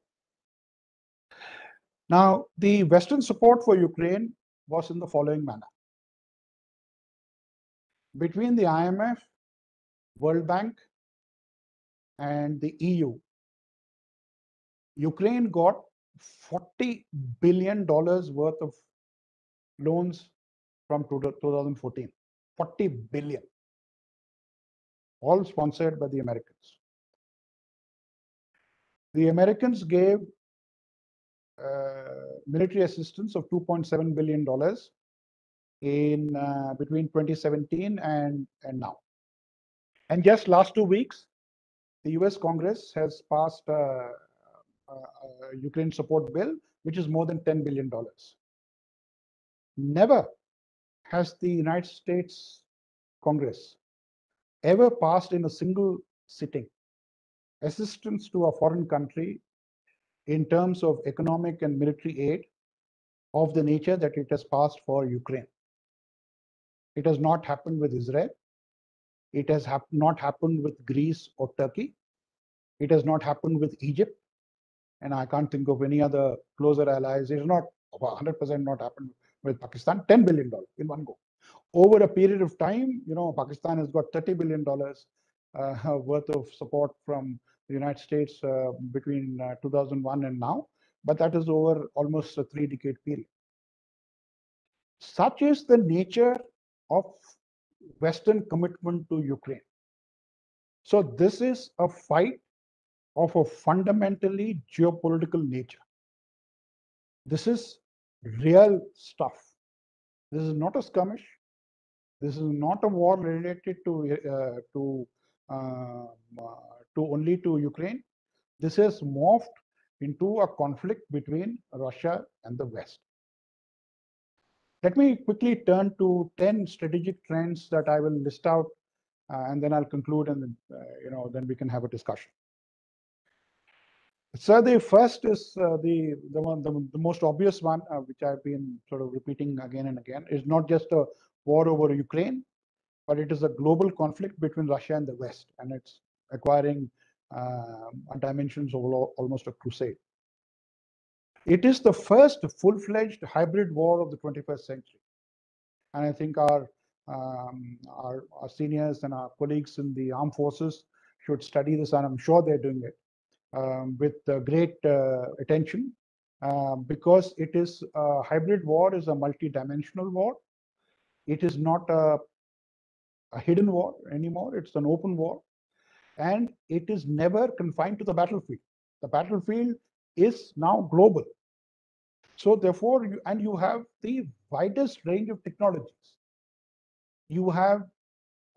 Now, the Western support for Ukraine was in the following manner. Between the IMF, World Bank, and the EU, Ukraine got $40 billion worth of loans from 2014. 40 billion, all sponsored by the Americans. The Americans gave uh, military assistance of 2.7 billion dollars in uh, between 2017 and and now. And just last two weeks, the U.S. Congress has passed a Uh, uh, Ukraine support bill, which is more than 10 billion dollars. Never has the United States Congress ever passed in a single sitting assistance to a foreign country in terms of economic and military aid of the nature that it has passed for Ukraine. It has not happened with Israel. It has hap not happened with Greece or Turkey. It has not happened with Egypt. And I can't think of any other closer allies. It's not 100% not happened with Pakistan, $10 billion in one go. Over a period of time, you know, Pakistan has got $30 billion uh, worth of support from the United States uh, between uh, 2001 and now, but that is over almost a three decade period. Such is the nature of Western commitment to Ukraine. So this is a fight of a fundamentally geopolitical nature. This is real stuff. This is not a skirmish. This is not a war related to uh, to uh, to only to Ukraine. This has morphed into a conflict between Russia and the West. Let me quickly turn to 10 strategic trends that I will list out, uh, and then I'll conclude, and uh, you know, then we can have a discussion. So the first is uh, the the one the, the most obvious one, uh, which I've been sort of repeating again and again, is not just a war over Ukraine, but it is a global conflict between Russia and the West, and it's acquiring uh, dimensions of almost a crusade. It is the first full-fledged hybrid war of the 21st century, and I think our, um, our, our seniors and our colleagues in the armed forces should study this, and I'm sure they're doing it um, with uh, great uh, attention uh, because it is a hybrid war is a multi-dimensional war. It is not a a hidden war anymore. It's an open war. And it is never confined to the battlefield. The battlefield is now global. So therefore, you, and you have the widest range of technologies. You have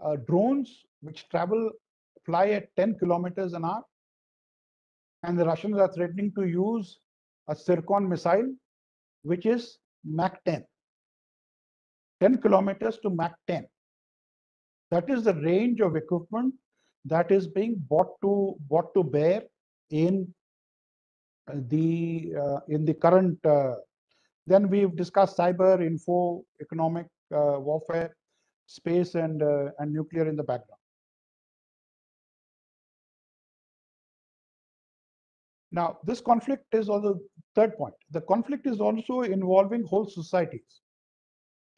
uh, drones which travel, fly at 10 kilometers an hour. And the Russians are threatening to use a Zircon missile, which is Mach 10. 10 kilometers to Mach 10. That is the range of equipment that is being brought to brought to bear in uh, the uh, in the current. Uh, then we've discussed cyber, info, economic uh, warfare, space, and uh, and nuclear in the background. Now, this conflict is also third point. The conflict is also involving whole societies.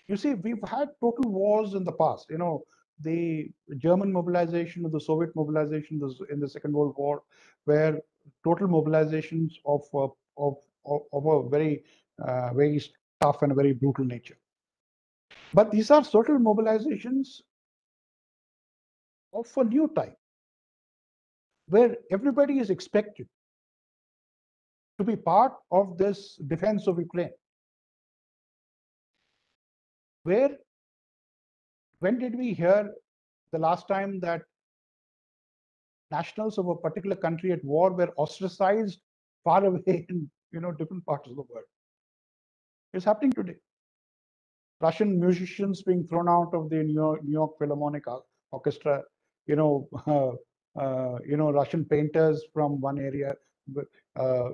You see, we've had total wars in the past. You know, the German mobilization or the Soviet mobilization in the Second World War were total mobilizations of, of, of, of, a very, uh, very tough and very brutal nature. But these are total mobilizations of a new type, where everybody is expected to be part of this defense of Ukraine, where when did we hear the last time that nationals of a particular country at war were ostracized far away in you know different parts of the world? It's happening today. Russian musicians being thrown out of the New York, New York Philharmonic Orchestra, you know, uh, uh, you know, Russian painters from one area,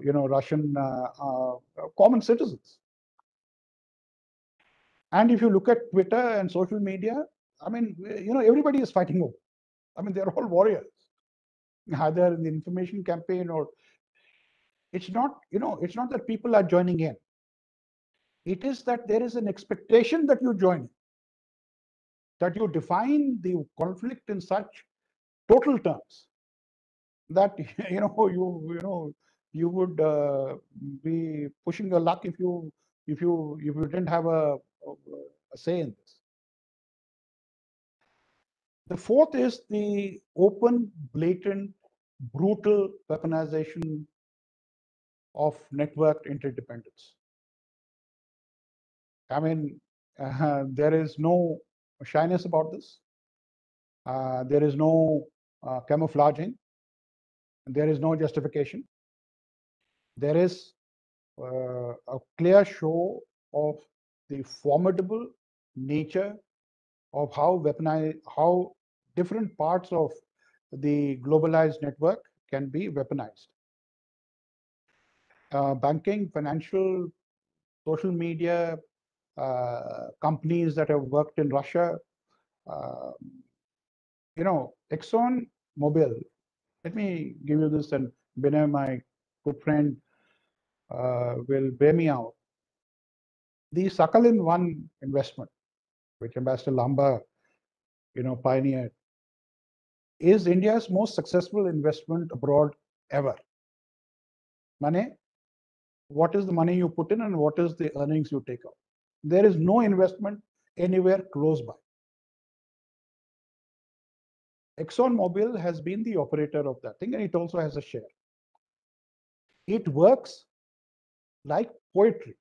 you know, Russian uh, uh, common citizens and if you look at Twitter and social media, I mean, you know, everybody is fighting over. I mean, they're all warriors, either in the information campaign or it's not, you know, it's not that people are joining in. It is that there is an expectation that you join, that you define the conflict in such total terms that you know you you know you would uh, be pushing your luck if you if you if you didn't have a a say in this. The fourth is the open, blatant, brutal weaponization of networked interdependence. I mean, uh, there is no shyness about this. Uh, there is no uh, camouflaging. There is no justification. There is uh, a clear show of the formidable nature of how weaponized, how different parts of the globalized network can be weaponized. Uh, banking, financial, social media, uh, companies that have worked in Russia, uh, you know, Exxon Mobil. Let me give you this, and Binay, my good friend, uh, will bear me out. The Sakhalin One investment, which Ambassador Lambah, you know, pioneered, is India's most successful investment abroad ever. Money, what is the money you put in and what is the earnings you take out? There is no investment anywhere close by. ExxonMobil has been the operator of that thing and it also has a share. It works like poetry.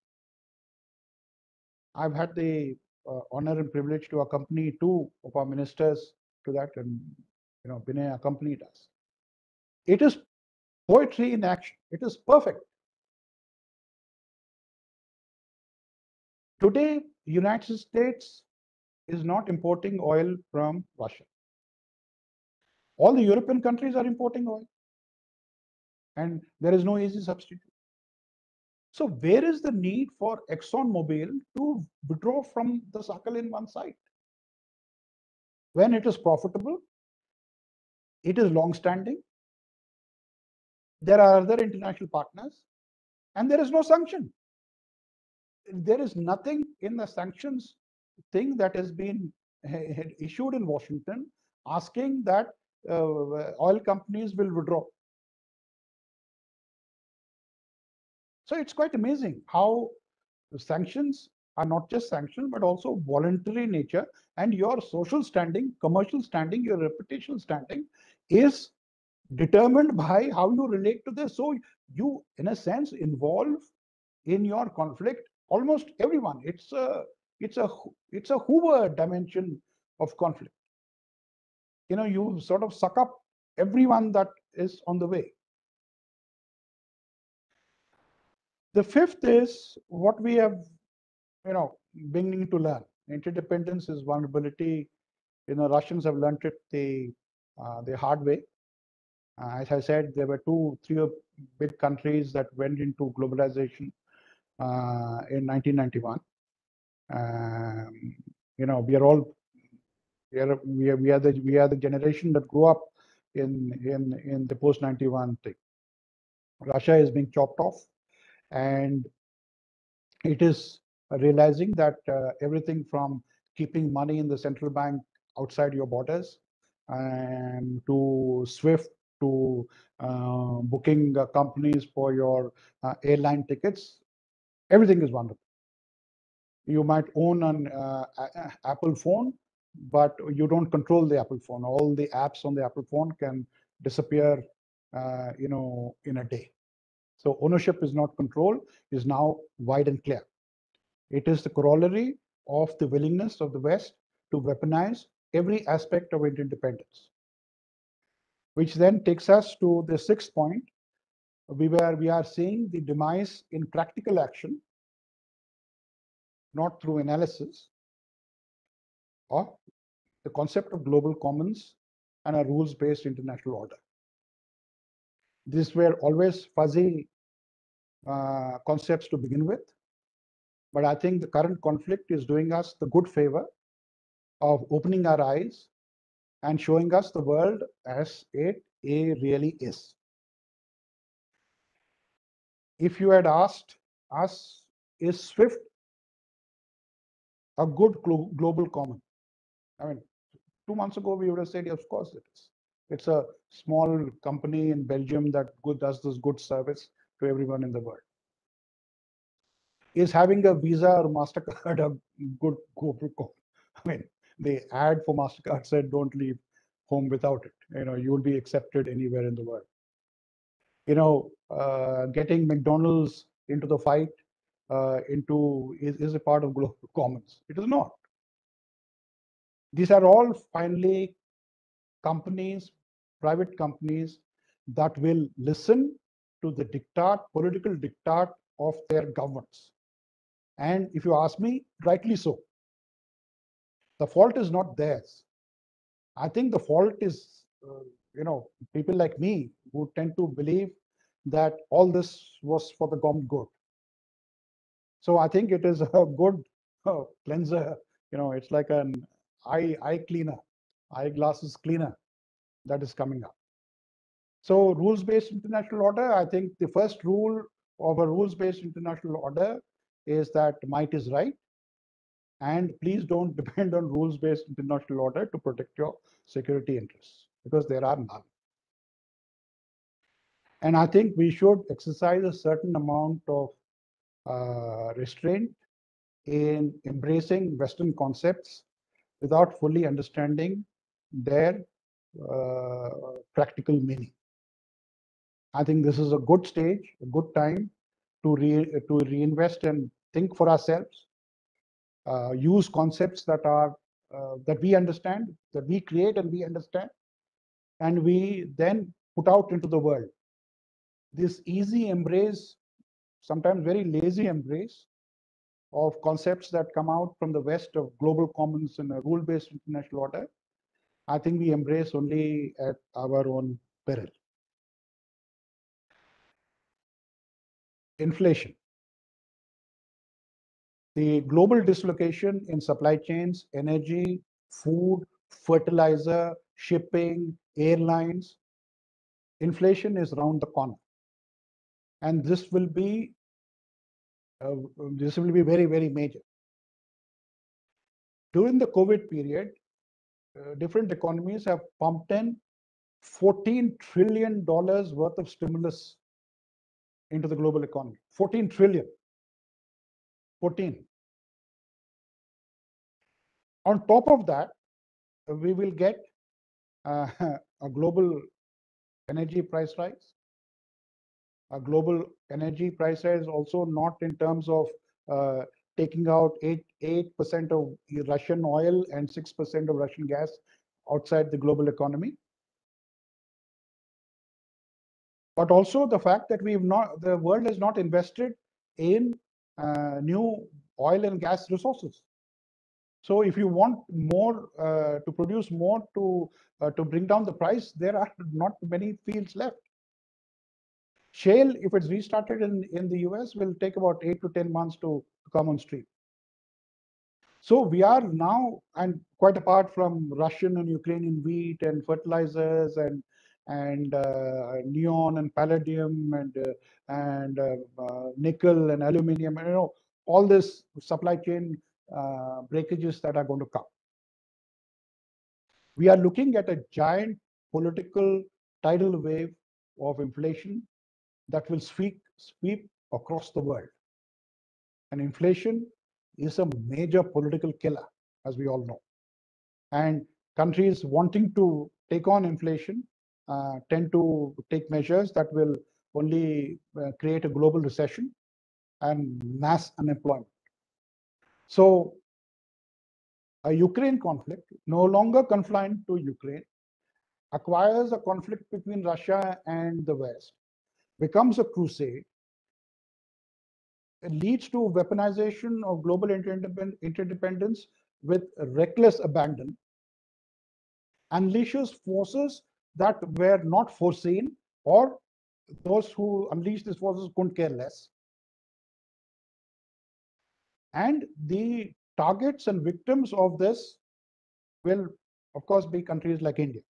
I've had the uh, honor and privilege to accompany two of our ministers to that, and you know, Binay accompanied us. It is poetry in action. It is perfect. Today, United States is not importing oil from Russia. All the European countries are importing oil. And there is no easy substitute. So where is the need for ExxonMobil to withdraw from the Sakhalin one site? When it is profitable, it is long-standing, there are other international partners, and there is no sanction. There is nothing in the sanctions thing that has been issued in Washington asking that uh, oil companies will withdraw. So it's quite amazing how sanctions are not just sanctions, but also voluntary nature and your social standing, commercial standing, your reputational standing is determined by how you relate to this. So you, in a sense, involve in your conflict almost everyone. It's a it's a it's a Hoover dimension of conflict. You know, you sort of suck up everyone that is on the way. The fifth is what we have, you know, beginning to learn. Interdependence is vulnerability. You know, Russians have learned it the uh, the hard way. Uh, as I said, there were two, three big countries that went into globalization uh, in 1991. Um, you know, we are all we are, we are we are the we are the generation that grew up in in in the post 91 thing. Russia is being chopped off and it is realizing that uh, everything from keeping money in the central bank outside your borders and to swift to uh, booking uh, companies for your uh, airline tickets everything is wonderful. You might own an uh, apple phone but you don't control the apple phone. All the apps on the apple phone can disappear uh, you know in a day so ownership is not control, is now wide and clear. It is the corollary of the willingness of the West to weaponize every aspect of interdependence. Which then takes us to the sixth point, we were we are seeing the demise in practical action, not through analysis, of the concept of global commons and a rules-based international order. These were always fuzzy uh, concepts to begin with. But I think the current conflict is doing us the good favor of opening our eyes and showing us the world as it really is. If you had asked us, is SWIFT a good global common? I mean, two months ago, we would have said, of course it is. It's a small company in Belgium that good, does this good service to everyone in the world. Is having a Visa or MasterCard a good go? I mean, the ad for MasterCard said, don't leave home without it. You know, you will be accepted anywhere in the world. you know, uh, getting McDonald's into the fight uh, into is, is a part of global commons. It is not. These are all finally companies, private companies that will listen to the diktat, political diktat of their governments. And if you ask me, rightly so. The fault is not theirs. I think the fault is, uh, you know, people like me who tend to believe that all this was for the common good. So I think it is a good uh, cleanser. You know, it's like an eye eye cleaner, eyeglasses cleaner that is coming up. So rules-based international order, I think the first rule of a rules-based international order is that might is right. And please don't depend on rules-based international order to protect your security interests because there are none. And I think we should exercise a certain amount of uh, restraint in embracing Western concepts without fully understanding their practical meaning. I think this is a good stage, a good time to re to reinvest and think for ourselves, uh, use concepts that are uh, that we understand, that we create and we understand, and we then put out into the world. This easy embrace, sometimes very lazy embrace of concepts that come out from the West of global commons and a rule-based international order, I think we embrace only at our own peril. Inflation. The global dislocation in supply chains, energy, food, fertilizer, shipping, airlines, inflation is around the corner. And this will be uh, this will be very, very major. During the COVID period, different economies have pumped in $14 trillion worth of stimulus into the global economy. 14 trillion. 14. On top of that, we will get uh, a global energy price rise. A global energy price rise also not in terms of uh, taking out 8 8% of Russian oil and 6% of Russian gas outside the global economy. but also the fact that we've not, the world has not invested in uh, new oil and gas resources. So if you want more uh, to produce more to uh, to bring down the price, there are not many fields left. Shale, if it's restarted in, in the US, will take about eight to 10 months to, come on stream. So we are now, and quite apart from Russian and Ukrainian wheat and fertilizers and and uh, neon and palladium and uh, and uh, nickel and aluminum and you know all this supply chain breakages that are going to come we are looking at a giant political tidal wave of inflation that will sweep, sweep across the world. And inflation is a major political killer, as we all know. And countries wanting to take on inflation uh, tend to take measures that will only uh, create a global recession and mass unemployment. So a Ukraine conflict, no longer confined to Ukraine, acquires a conflict between Russia and the West, becomes a crusade, it leads to weaponization of global interdependence with reckless abandon, unleashes forces that were not foreseen or those who unleashed these forces couldn't care less. And the targets and victims of this will, of course, be countries like India.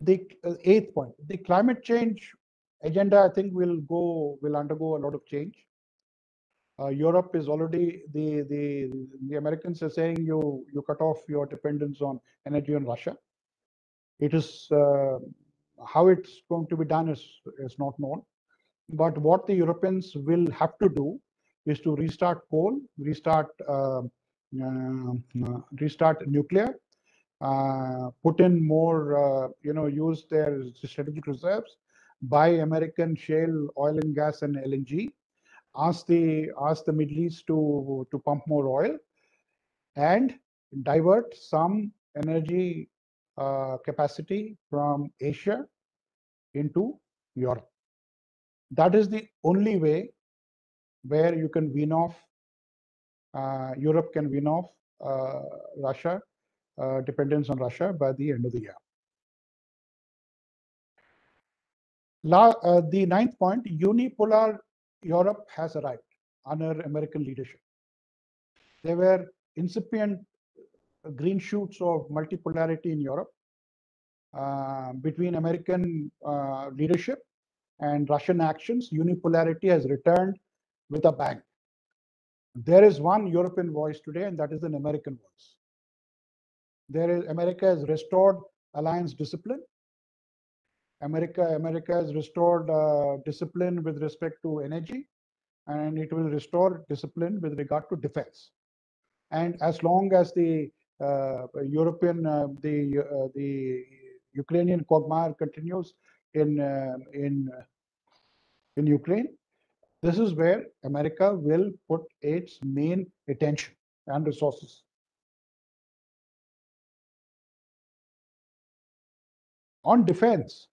The uh, eighth point, the climate change agenda, I think will go, will undergo a lot of change. Uh, Europe is already the the the Americans are saying you you cut off your dependence on energy on Russia. It is uh, how it's going to be done is, is not known. But what the Europeans will have to do is to restart coal, restart uh, uh, restart nuclear, put in more, uh, you know, use their strategic reserves, buy American shale oil and gas and LNG, ask the ask the Middle East to to pump more oil, and divert some energy uh, capacity from Asia into Europe. That is the only way where you can wean off, uh, Europe can wean off uh, Russia, uh, dependence on Russia by the end of the year. La, uh, the ninth point, unipolar Europe has arrived under American leadership. There were incipient green shoots of multipolarity in Europe uh, between American uh, leadership and Russian actions. Unipolarity has returned with a bang. There is one European voice today, and that is an American voice. There is America has restored alliance discipline. America, America has restored uh, discipline with respect to energy, and it will restore discipline with regard to defense. And as long as the uh, European, uh, the uh, the Ukrainian quagmire continues in uh, in in Ukraine, this is where America will put its main attention and resources. On defense,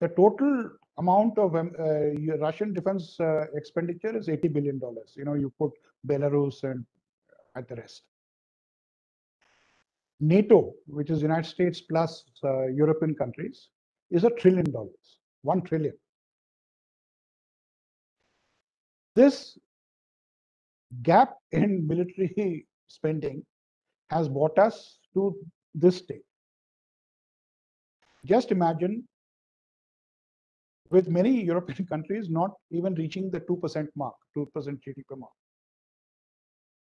the total amount of um, uh, Russian defense uh, expenditure is 80 billion dollars. You know, you put Belarus and at the rest. NATO, which is United States plus uh, European countries, is a trillion dollars, one trillion. This gap in military spending has brought us to this state. Just imagine with many European countries not even reaching the 2% mark, 2% GDP mark.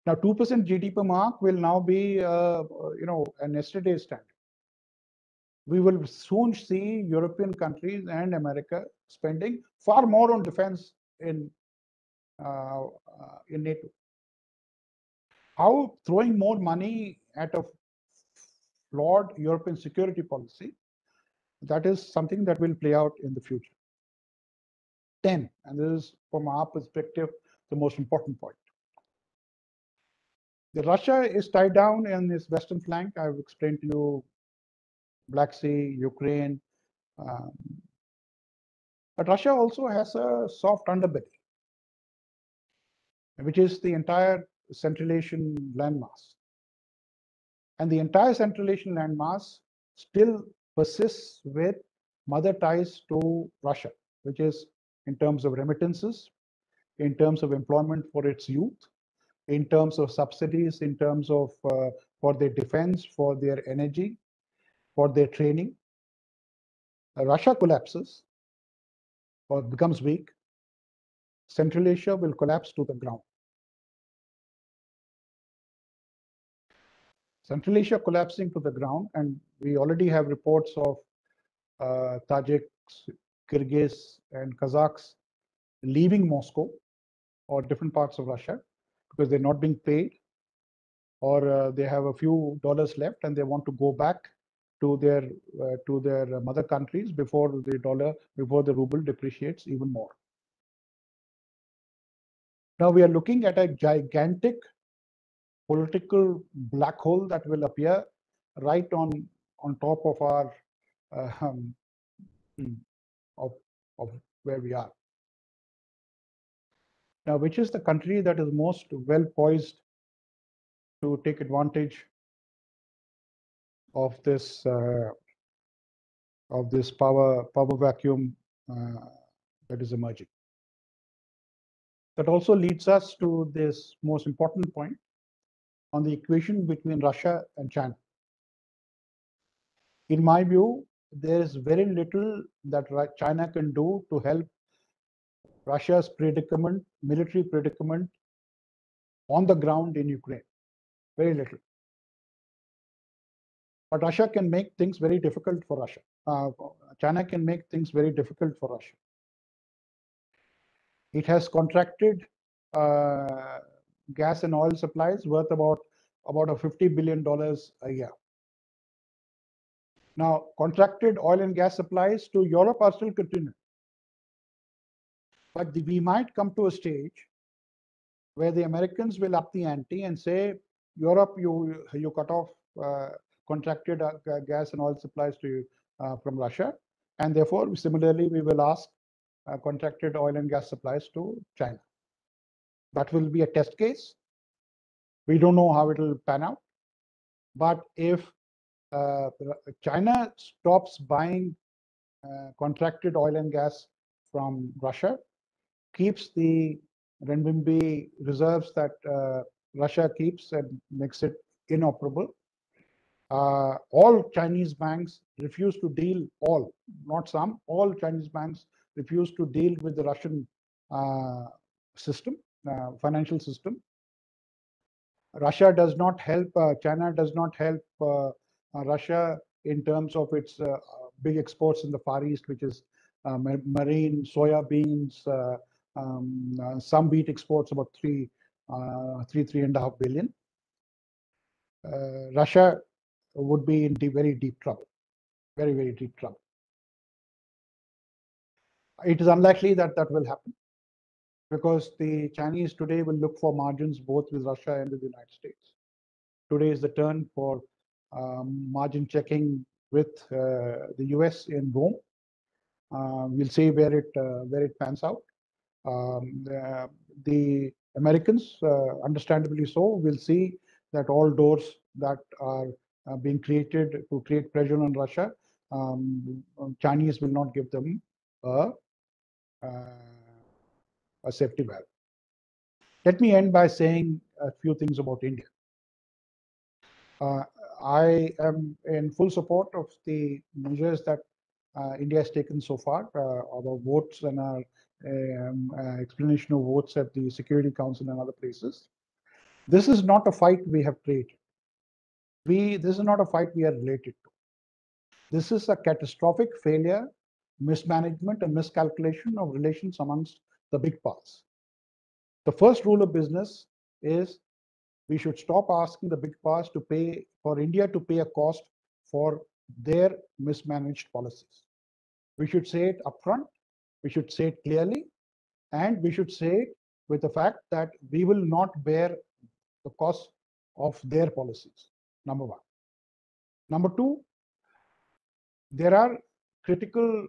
Now, 2% GDP per mark will now be, uh, you know, an yesterday standard. We will soon see European countries and America spending far more on defense in uh, uh, in NATO. How throwing more money at a flawed European security policy, that is something that will play out in the future. 10, and this is from our perspective, the most important point. The Russia is tied down in this western flank. I've explained to you Black Sea, Ukraine. Um, but Russia also has a soft underbelly, which is the entire Central Asian landmass. And the entire Central Asian landmass still persists with mother ties to Russia, which is in terms of remittances, in terms of employment for its youth, in terms of subsidies, in terms of uh, for their defense, for their energy, for their training. Uh, Russia collapses or becomes weak, Central Asia will collapse to the ground. Central Asia collapsing to the ground, and we already have reports of uh, Tajiks, Kyrgyz, and Kazakhs leaving Moscow or different parts of Russia because they're not being paid or uh, they have a few dollars left and they want to go back to their uh, to their mother countries before the dollar before the ruble depreciates even more. Now we are looking at a gigantic political black hole that will appear right on on top of our uh, um, of, of where we are now, which is the country that is most well poised to take advantage of this uh, of this power power vacuum uh, that is emerging? That also leads us to this most important point on the equation between Russia and China. In my view, there is very little that China can do to help Russia's predicament, military predicament on the ground in Ukraine. Very little. But Russia can make things very difficult for Russia. Uh, China can make things very difficult for Russia. It has contracted uh, gas and oil supplies worth about about a 50 billion dollars a year. Now, contracted oil and gas supplies to Europe are still continuing. But the, we might come to a stage where the Americans will up the ante and say, Europe, you you cut off uh, contracted uh, gas and oil supplies to you uh, from Russia, and therefore similarly we will ask uh, contracted oil and gas supplies to China. That will be a test case. We don't know how it will pan out, but if uh, China stops buying uh, contracted oil and gas from Russia, keeps the renminbi reserves that uh, Russia keeps and makes it inoperable. Uh, all Chinese banks refuse to deal, all, not some, all Chinese banks refuse to deal with the Russian uh, system, uh, financial system. Russia does not help, uh, China does not help uh, Russia in terms of its big exports in the Far East, which is marine, soya beans, um, some wheat exports about three uh, three, three and a half billion. Uh, Russia would be in deep, very deep trouble, very, very deep trouble. It is unlikely that that will happen because the Chinese today will look for margins both with Russia and with the United States. Today is the turn for um, margin checking with uh, the US in Rome. Uh, we'll see where it uh, where it pans out. Um, the Americans, uh, understandably so, will see that all doors that are uh, being created to create pressure on Russia, um, Chinese will not give them a, uh, a safety valve. Let me end by saying a few things about India. Uh, I am in full support of the measures that uh, India has taken so far. Uh, our votes and our um, uh, explanation of votes at the Security Council and other places. This is not a fight we have created. We this is not a fight we are related to. This is a catastrophic failure, mismanagement, and miscalculation of relations amongst the big powers. The first rule of business is we should stop asking the big powers to pay for India to pay a cost for their mismanaged policies. We should say it upfront we should say it clearly, and we should say it with the fact that we will not bear the cost of their policies. Number one. Number two, there are critical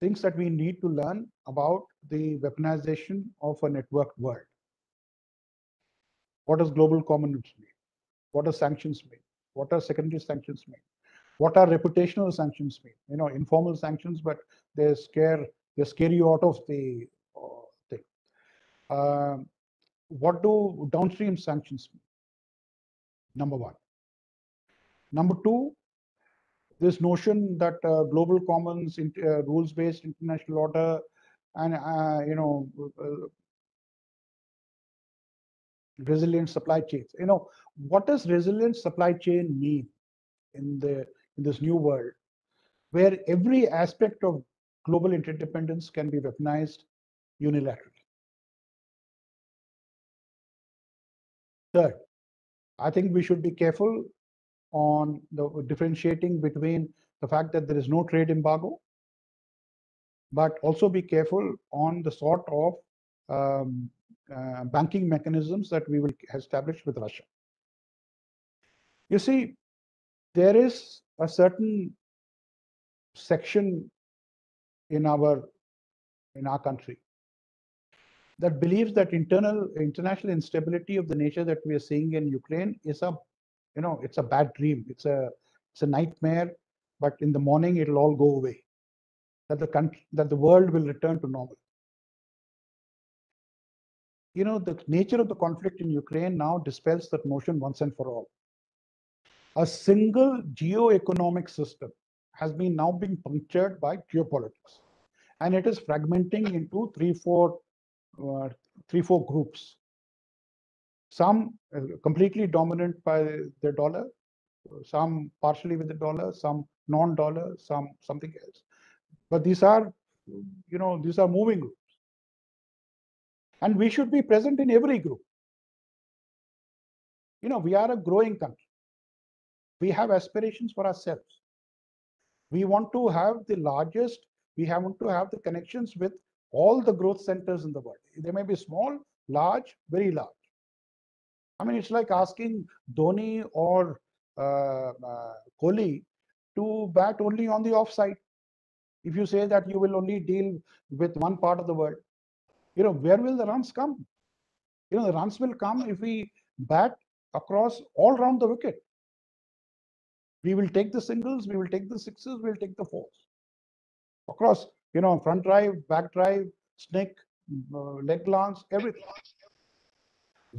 things that we need to learn about the weaponization of a networked world. What does global commons mean? What does sanctions mean? What are secondary sanctions mean? What are reputational sanctions mean? You know, informal sanctions, but they scare they scare you out of the uh, thing. Uh, what do downstream sanctions mean? Number one. Number two, this notion that uh, global commons, uh, rules-based international order, and uh, you know, resilient supply chains. You know, what does resilient supply chain mean in the in this new world, where every aspect of global interdependence can be weaponized unilaterally. Third, I think we should be careful on the differentiating between the fact that there is no trade embargo, but also be careful on the sort of um, uh, banking mechanisms that we will establish with Russia. You see, there is a certain section in our in our country that believes that internal international instability of the nature that we are seeing in Ukraine is a you know it's a bad dream. It's a it's a nightmare but in the morning it'll all go away. That the country that the world will return to normal. You know the nature of the conflict in Ukraine now dispels that notion once and for all. A single geo-economic system has been now being punctured by geopolitics and it is fragmenting into three four uh, three four groups some uh, completely dominant by the dollar some partially with the dollar some non-dollar some something else but these are you know these are moving groups and we should be present in every group you know we are a growing country we have aspirations for ourselves. We want to have the largest, we have want to have the connections with all the growth centers in the world. They may be small, large, very large. I mean, it's like asking Dhoni or uh, uh, Kohli to bat only on the offside. If you say that you will only deal with one part of the world, you know, where will the runs come? You know, the runs will come if we bat across all round the wicket. We will take the singles, we will take the sixes, we'll take the fours. Across, you know, front drive, back drive, snake, uh, leg glance, everything.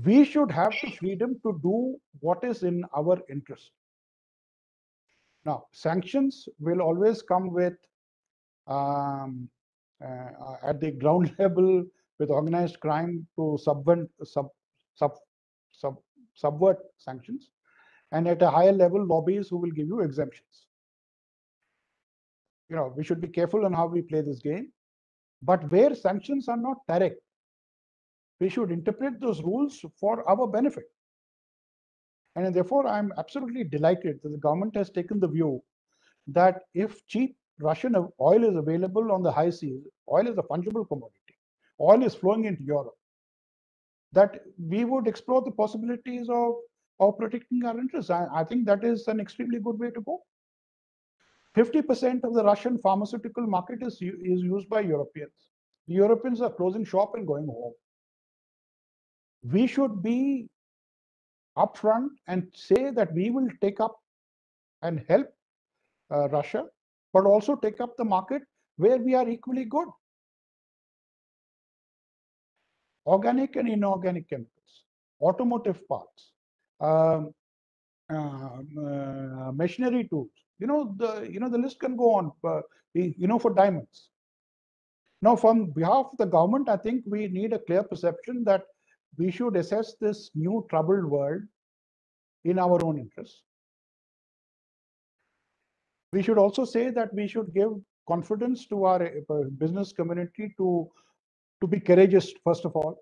We should have the freedom to do what is in our interest. Now, sanctions will always come with um, uh, at the ground level with organized crime to subvert, sub, sub, sub, subvert sanctions, and at a higher level, lobbies who will give you exemptions. You know, we should be careful on how we play this game, but where sanctions are not direct, we should interpret those rules for our benefit. And therefore, I'm absolutely delighted that the government has taken the view that if cheap Russian oil is available on the high seas, oil is a fungible commodity oil is flowing into Europe, that we would explore the possibilities of, of protecting our interests. I, I think that is an extremely good way to go. 50% of the Russian pharmaceutical market is, is used by Europeans. The Europeans are closing shop and going home. We should be upfront and say that we will take up and help uh, Russia, but also take up the market where we are equally good organic and inorganic chemicals, automotive parts, um, uh, uh, machinery tools. You know the you know the list can go on. Uh, you know for diamonds. Now, from behalf of the government, I think we need a clear perception that we should assess this new troubled world in our own interests. We should also say that we should give confidence to our uh, business community to to be courageous first of all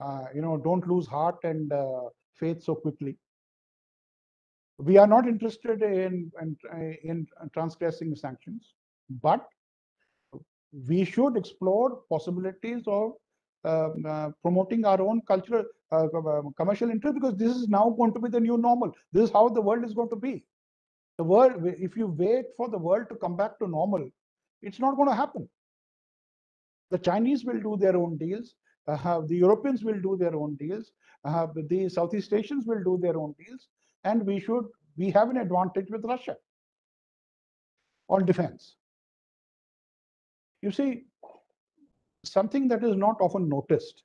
uh, you know don't lose heart and uh, faith so quickly we are not interested in in, in transgressing sanctions but we should explore possibilities of uh, promoting our own cultural uh, commercial interest because this is now going to be the new normal this is how the world is going to be the world if you wait for the world to come back to normal it's not going to happen the Chinese will do their own deals. Uh, the Europeans will do their own deals. Uh, the Southeast Asians will do their own deals. And we should, we have an advantage with Russia on defense. You see, something that is not often noticed,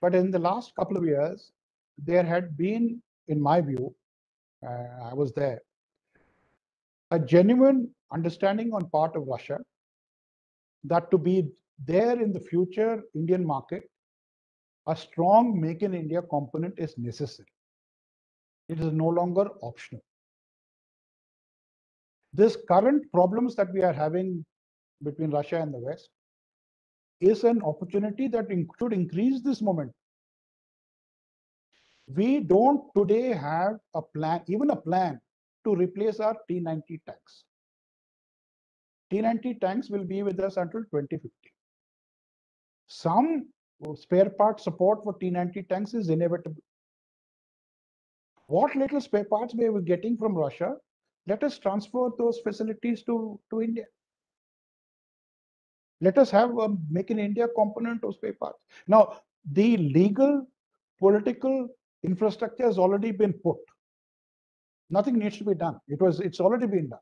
but in the last couple of years, there had been, in my view, uh, I was there, a genuine understanding on part of Russia that to be there in the future Indian market, a strong Make in India component is necessary. It is no longer optional. This current problems that we are having between Russia and the West is an opportunity that should increase this moment. We don't today have a plan, even a plan to replace our T90 tanks. T90 tanks will be with us until 2050. Some spare part support for T90 tanks is inevitable. What little spare parts we were getting from Russia, let us transfer those facilities to, to India. Let us have a Make in India component of parts. Now, the legal, political infrastructure has already been put. Nothing needs to be done. It was, it's already been done.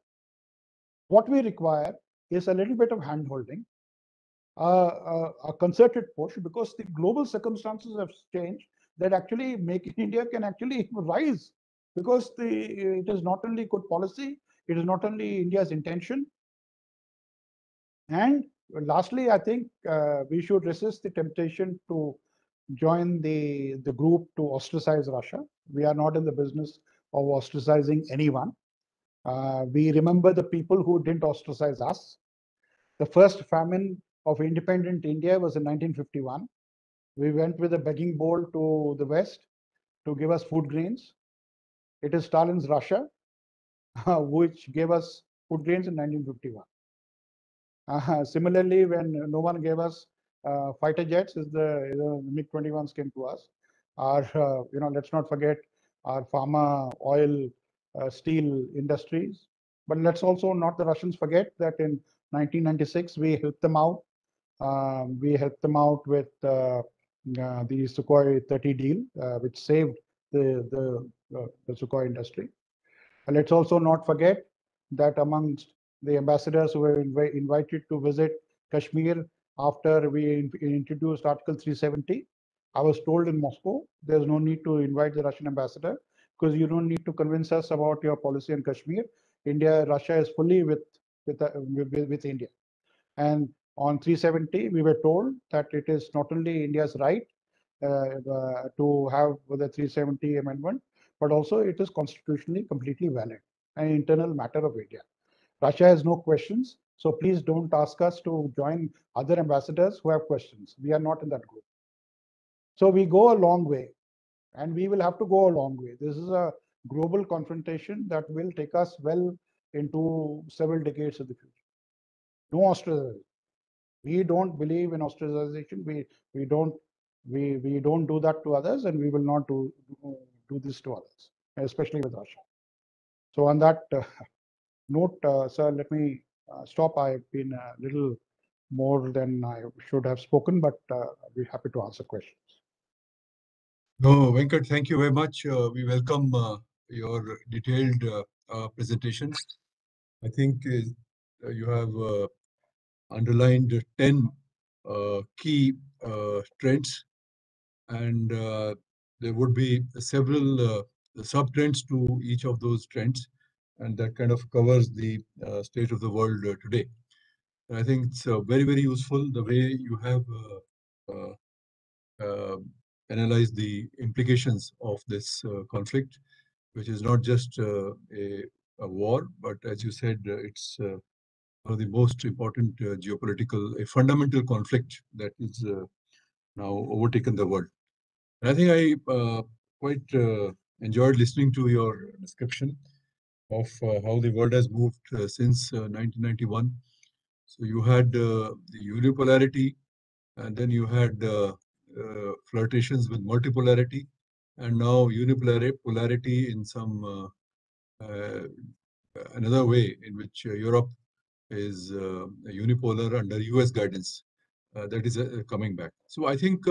What we require is a little bit of handholding, uh, a concerted push, because the global circumstances have changed that actually Make in India can actually rise because the it is not only good policy, it is not only India's intention. And lastly, I think uh, we should resist the temptation to join the, the group to ostracize Russia. We are not in the business of ostracizing anyone. Uh, we remember the people who didn't ostracize us. The first famine of independent India was in 1951. We went with a begging bowl to the West to give us food grains. It is Stalin's Russia, which gave us food grains in 1951. Uh, similarly, when no one gave us uh, fighter jets, is the, the MiG-21s came to us. Our, uh, you know, let's not forget our pharma, oil, uh, steel industries. But let's also not the Russians forget that in 1996 we helped them out. Um, we helped them out with uh, uh, the Sukhoi 30 deal, which saved the the, the Sukhoi industry. And let's also not forget that amongst the ambassadors who were inv invited to visit Kashmir after we in introduced Article 370. I was told in Moscow there's no need to invite the Russian ambassador because you don't need to convince us about your policy in Kashmir. India, Russia is fully with with, uh, with, with India. And on 370, we were told that it is not only India's right uh, uh, to have the 370 amendment, but also it is constitutionally completely valid, an internal matter of India. Russia has no questions. So please don't ask us to join other ambassadors who have questions. We are not in that group. So we go a long way and we will have to go a long way. This is a global confrontation that will take us well into several decades of the future. No ostracization. We don't believe in ostracization. We we don't we we don't do that to others, and we will not do do this to others, especially with Russia. So on that uh, note, uh, sir, let me uh, stop. I've been a little more than I should have spoken, but uh, I'll be happy to answer questions. No, Venkat, thank you very much. Uh, we welcome uh, your detailed uh, presentation. I think you have underlined 10 key trends and there would be several sub-trends to each of those trends and that kind of covers the uh, state of the world uh, today. And I think it's uh, very, very useful the way you have uh, uh, um, analyzed the implications of this uh, conflict, which is not just a, a, war, but as you said, it's one of the most important geopolitical, a fundamental conflict that is now overtaken the world. And I think I quite enjoyed listening to your description of uh, how the world has moved uh, since 1991. Uh, so you had uh, the unipolarity, and then you had uh, uh, flirtations with multipolarity, and now unipolarity in some another way in which Europe is unipolar under US guidance. that is coming back. So I think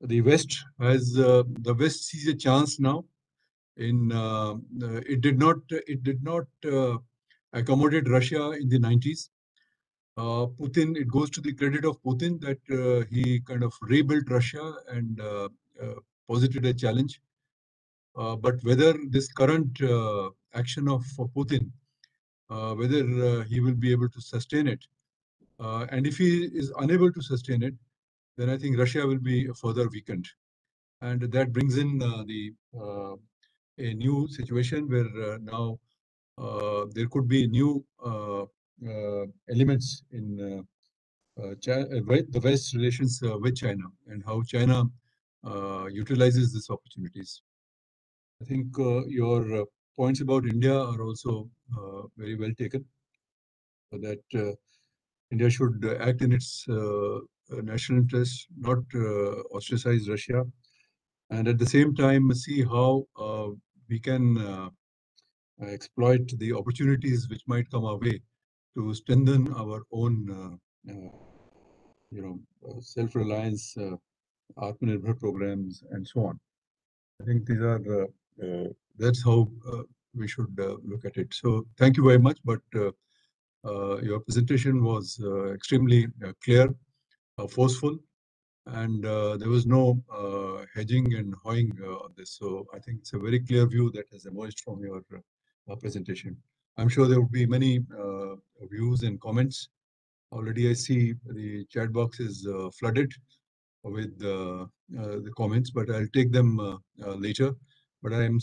the West has the West sees a chance now in uh, uh, it did not it did not uh, accommodate Russia in the 90s. Putin, it goes to the credit of Putin that he kind of rebuilt Russia and posited a challenge. but whether this current action of Putin, whether he will be able to sustain it, and if he is unable to sustain it, then I think Russia will be further weakened. And that brings in uh, the uh, a new situation where uh, now uh, there could be new uh, uh elements in uh, uh, the West relations with China and how China utilizes these opportunities. I think your points about India are also very well taken. So that India should act in its national interest, not ostracize Russia, and at the same time see how we can uh, uh, exploit the opportunities which might come our way to strengthen our own, uh, uh you know, uh, self-reliance, Atmanirbhar programs, and so on. I think these are that's how we should look at it. So thank you very much. But your presentation was extremely clear, forceful, and uh, there was no uh, hedging and hawing uh, on this. So I think it's a very clear view that has emerged from your uh, presentation. I'm sure there will be many uh, views and comments. Already I see the chat box is uh, flooded with the comments, but I'll take them later. But I am